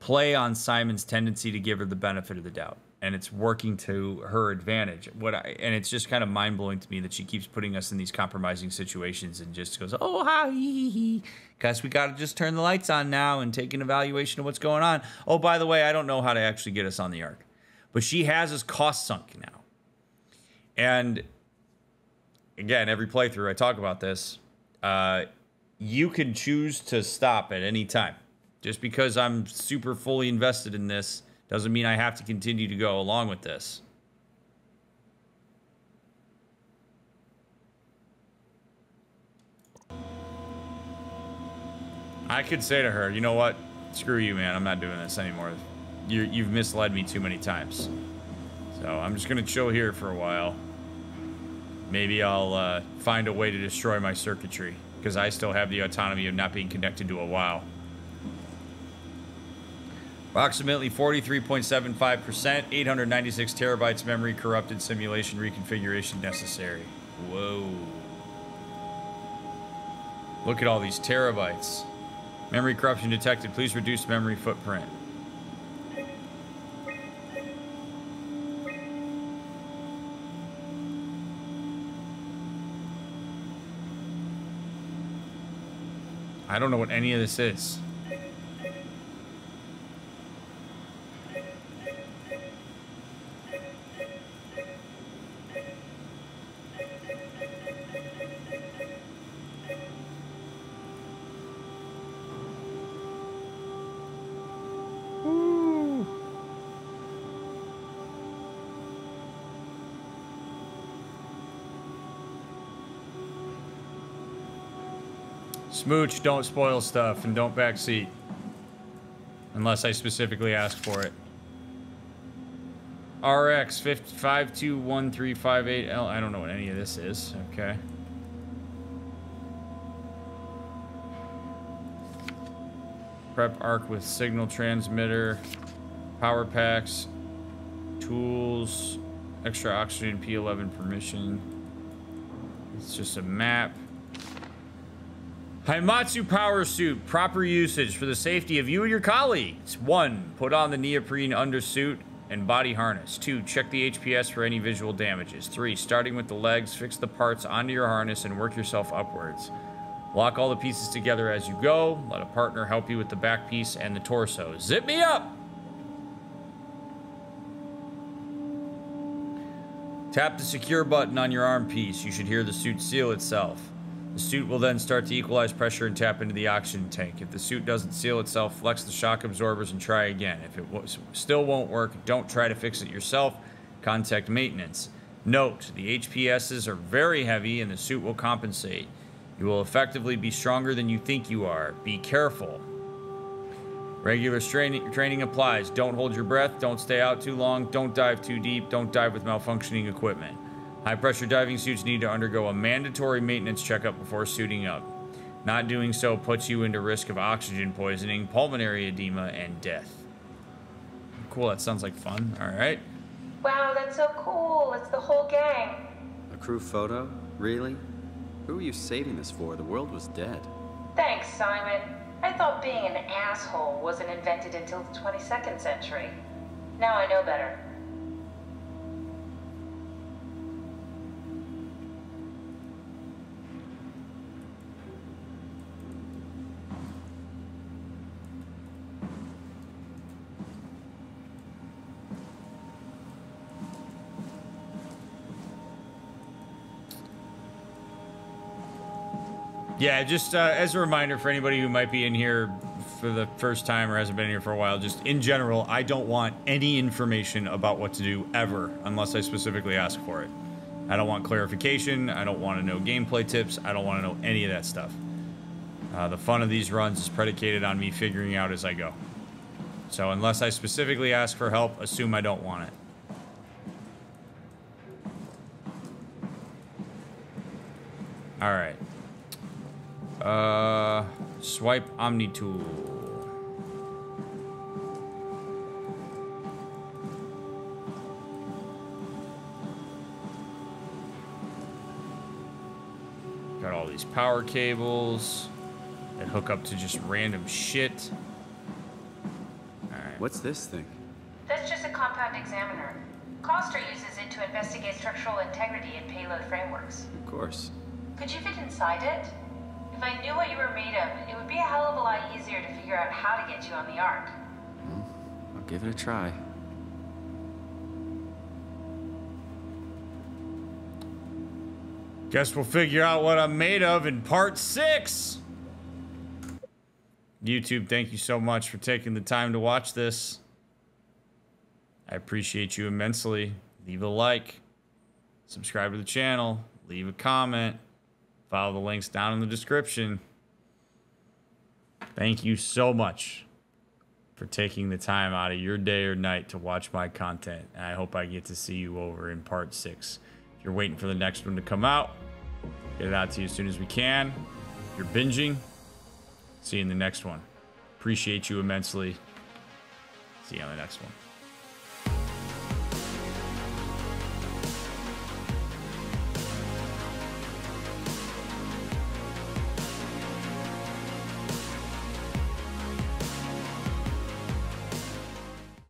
play on Simon's tendency to give her the benefit of the doubt, and it's working to her advantage. What I, and it's just kind of mind blowing to me that she keeps putting us in these compromising situations and just goes, "Oh, hi, guess we got to just turn the lights on now and take an evaluation of what's going on." Oh, by the way, I don't know how to actually get us on the ark, but she has us cost sunk now. And again, every playthrough I talk about this. Uh, you can choose to stop at any time. Just because I'm super fully invested in this doesn't mean I have to continue to go along with this. I could say to her, you know what? Screw you, man. I'm not doing this anymore. you you've misled me too many times. So I'm just going to chill here for a while. Maybe I'll uh, find a way to destroy my circuitry because I still have the autonomy of not being connected to a WAU. Approximately 43.75%, 896 terabytes memory corrupted simulation reconfiguration necessary. Whoa. Look at all these terabytes. Memory corruption detected. Please reduce memory footprint. I don't know what any of this is. Smooch, don't spoil stuff and don't backseat. Unless I specifically ask for it. RX 521358L. I don't know what any of this is. Okay. Prep ARK with signal transmitter. Power packs. Tools. Extra oxygen P11 permission. It's just a map. Haimatsu power suit, proper usage for the safety of you and your colleagues. One, put on the neoprene undersuit and body harness. Two, check the HPS for any visual damages. Three, starting with the legs, fix the parts onto your harness and work yourself upwards. Lock all the pieces together as you go. Let a partner help you with the back piece and the torso. Zip me up! Tap the secure button on your arm piece. You should hear the suit seal itself. The suit will then start to equalize pressure and tap into the oxygen tank. If the suit doesn't seal itself, flex the shock absorbers and try again. If it still won't work, don't try to fix it yourself. Contact maintenance. Note, the HPSs are very heavy and the suit will compensate. You will effectively be stronger than you think you are. Be careful. Regular training, training applies. Don't hold your breath. Don't stay out too long. Don't dive too deep. Don't dive with malfunctioning equipment. High pressure diving suits need to undergo a mandatory maintenance checkup before suiting up. Not doing so puts you into risk of oxygen poisoning, pulmonary edema, and death. Cool, that sounds like fun. All right. Wow, that's so cool. It's the whole gang. A crew photo? Really? Who are you saving this for? The world was dead. Thanks, Simon. I thought being an asshole wasn't invented until the 22nd century. Now I know better. Yeah, just uh, as a reminder for anybody who might be in here for the first time or hasn't been here for a while, just in general, I don't want any information about what to do ever unless I specifically ask for it. I don't want clarification. I don't want to know gameplay tips. I don't want to know any of that stuff. Uh, the fun of these runs is predicated on me figuring out as I go. So unless I specifically ask for help, assume I don't want it. All right. Uh, swipe Omni tool. Got all these power cables that hook up to just random shit. Alright. What's this thing? That's just a compound examiner. Koster uses it to investigate structural integrity in payload frameworks. Of course. Could you fit inside it? If I knew what you were made of, it would be a hell of a lot easier to figure out how to get you on the Ark. Well, I'll give it a try. Guess we'll figure out what I'm made of in part six. YouTube, thank you so much for taking the time to watch this. I appreciate you immensely. Leave a like, subscribe to the channel, leave a comment. Follow the links down in the description. Thank you so much for taking the time out of your day or night to watch my content. And I hope I get to see you over in part six. If you're waiting for the next one to come out, get it out to you as soon as we can. If you're binging, see you in the next one. Appreciate you immensely. See you on the next one.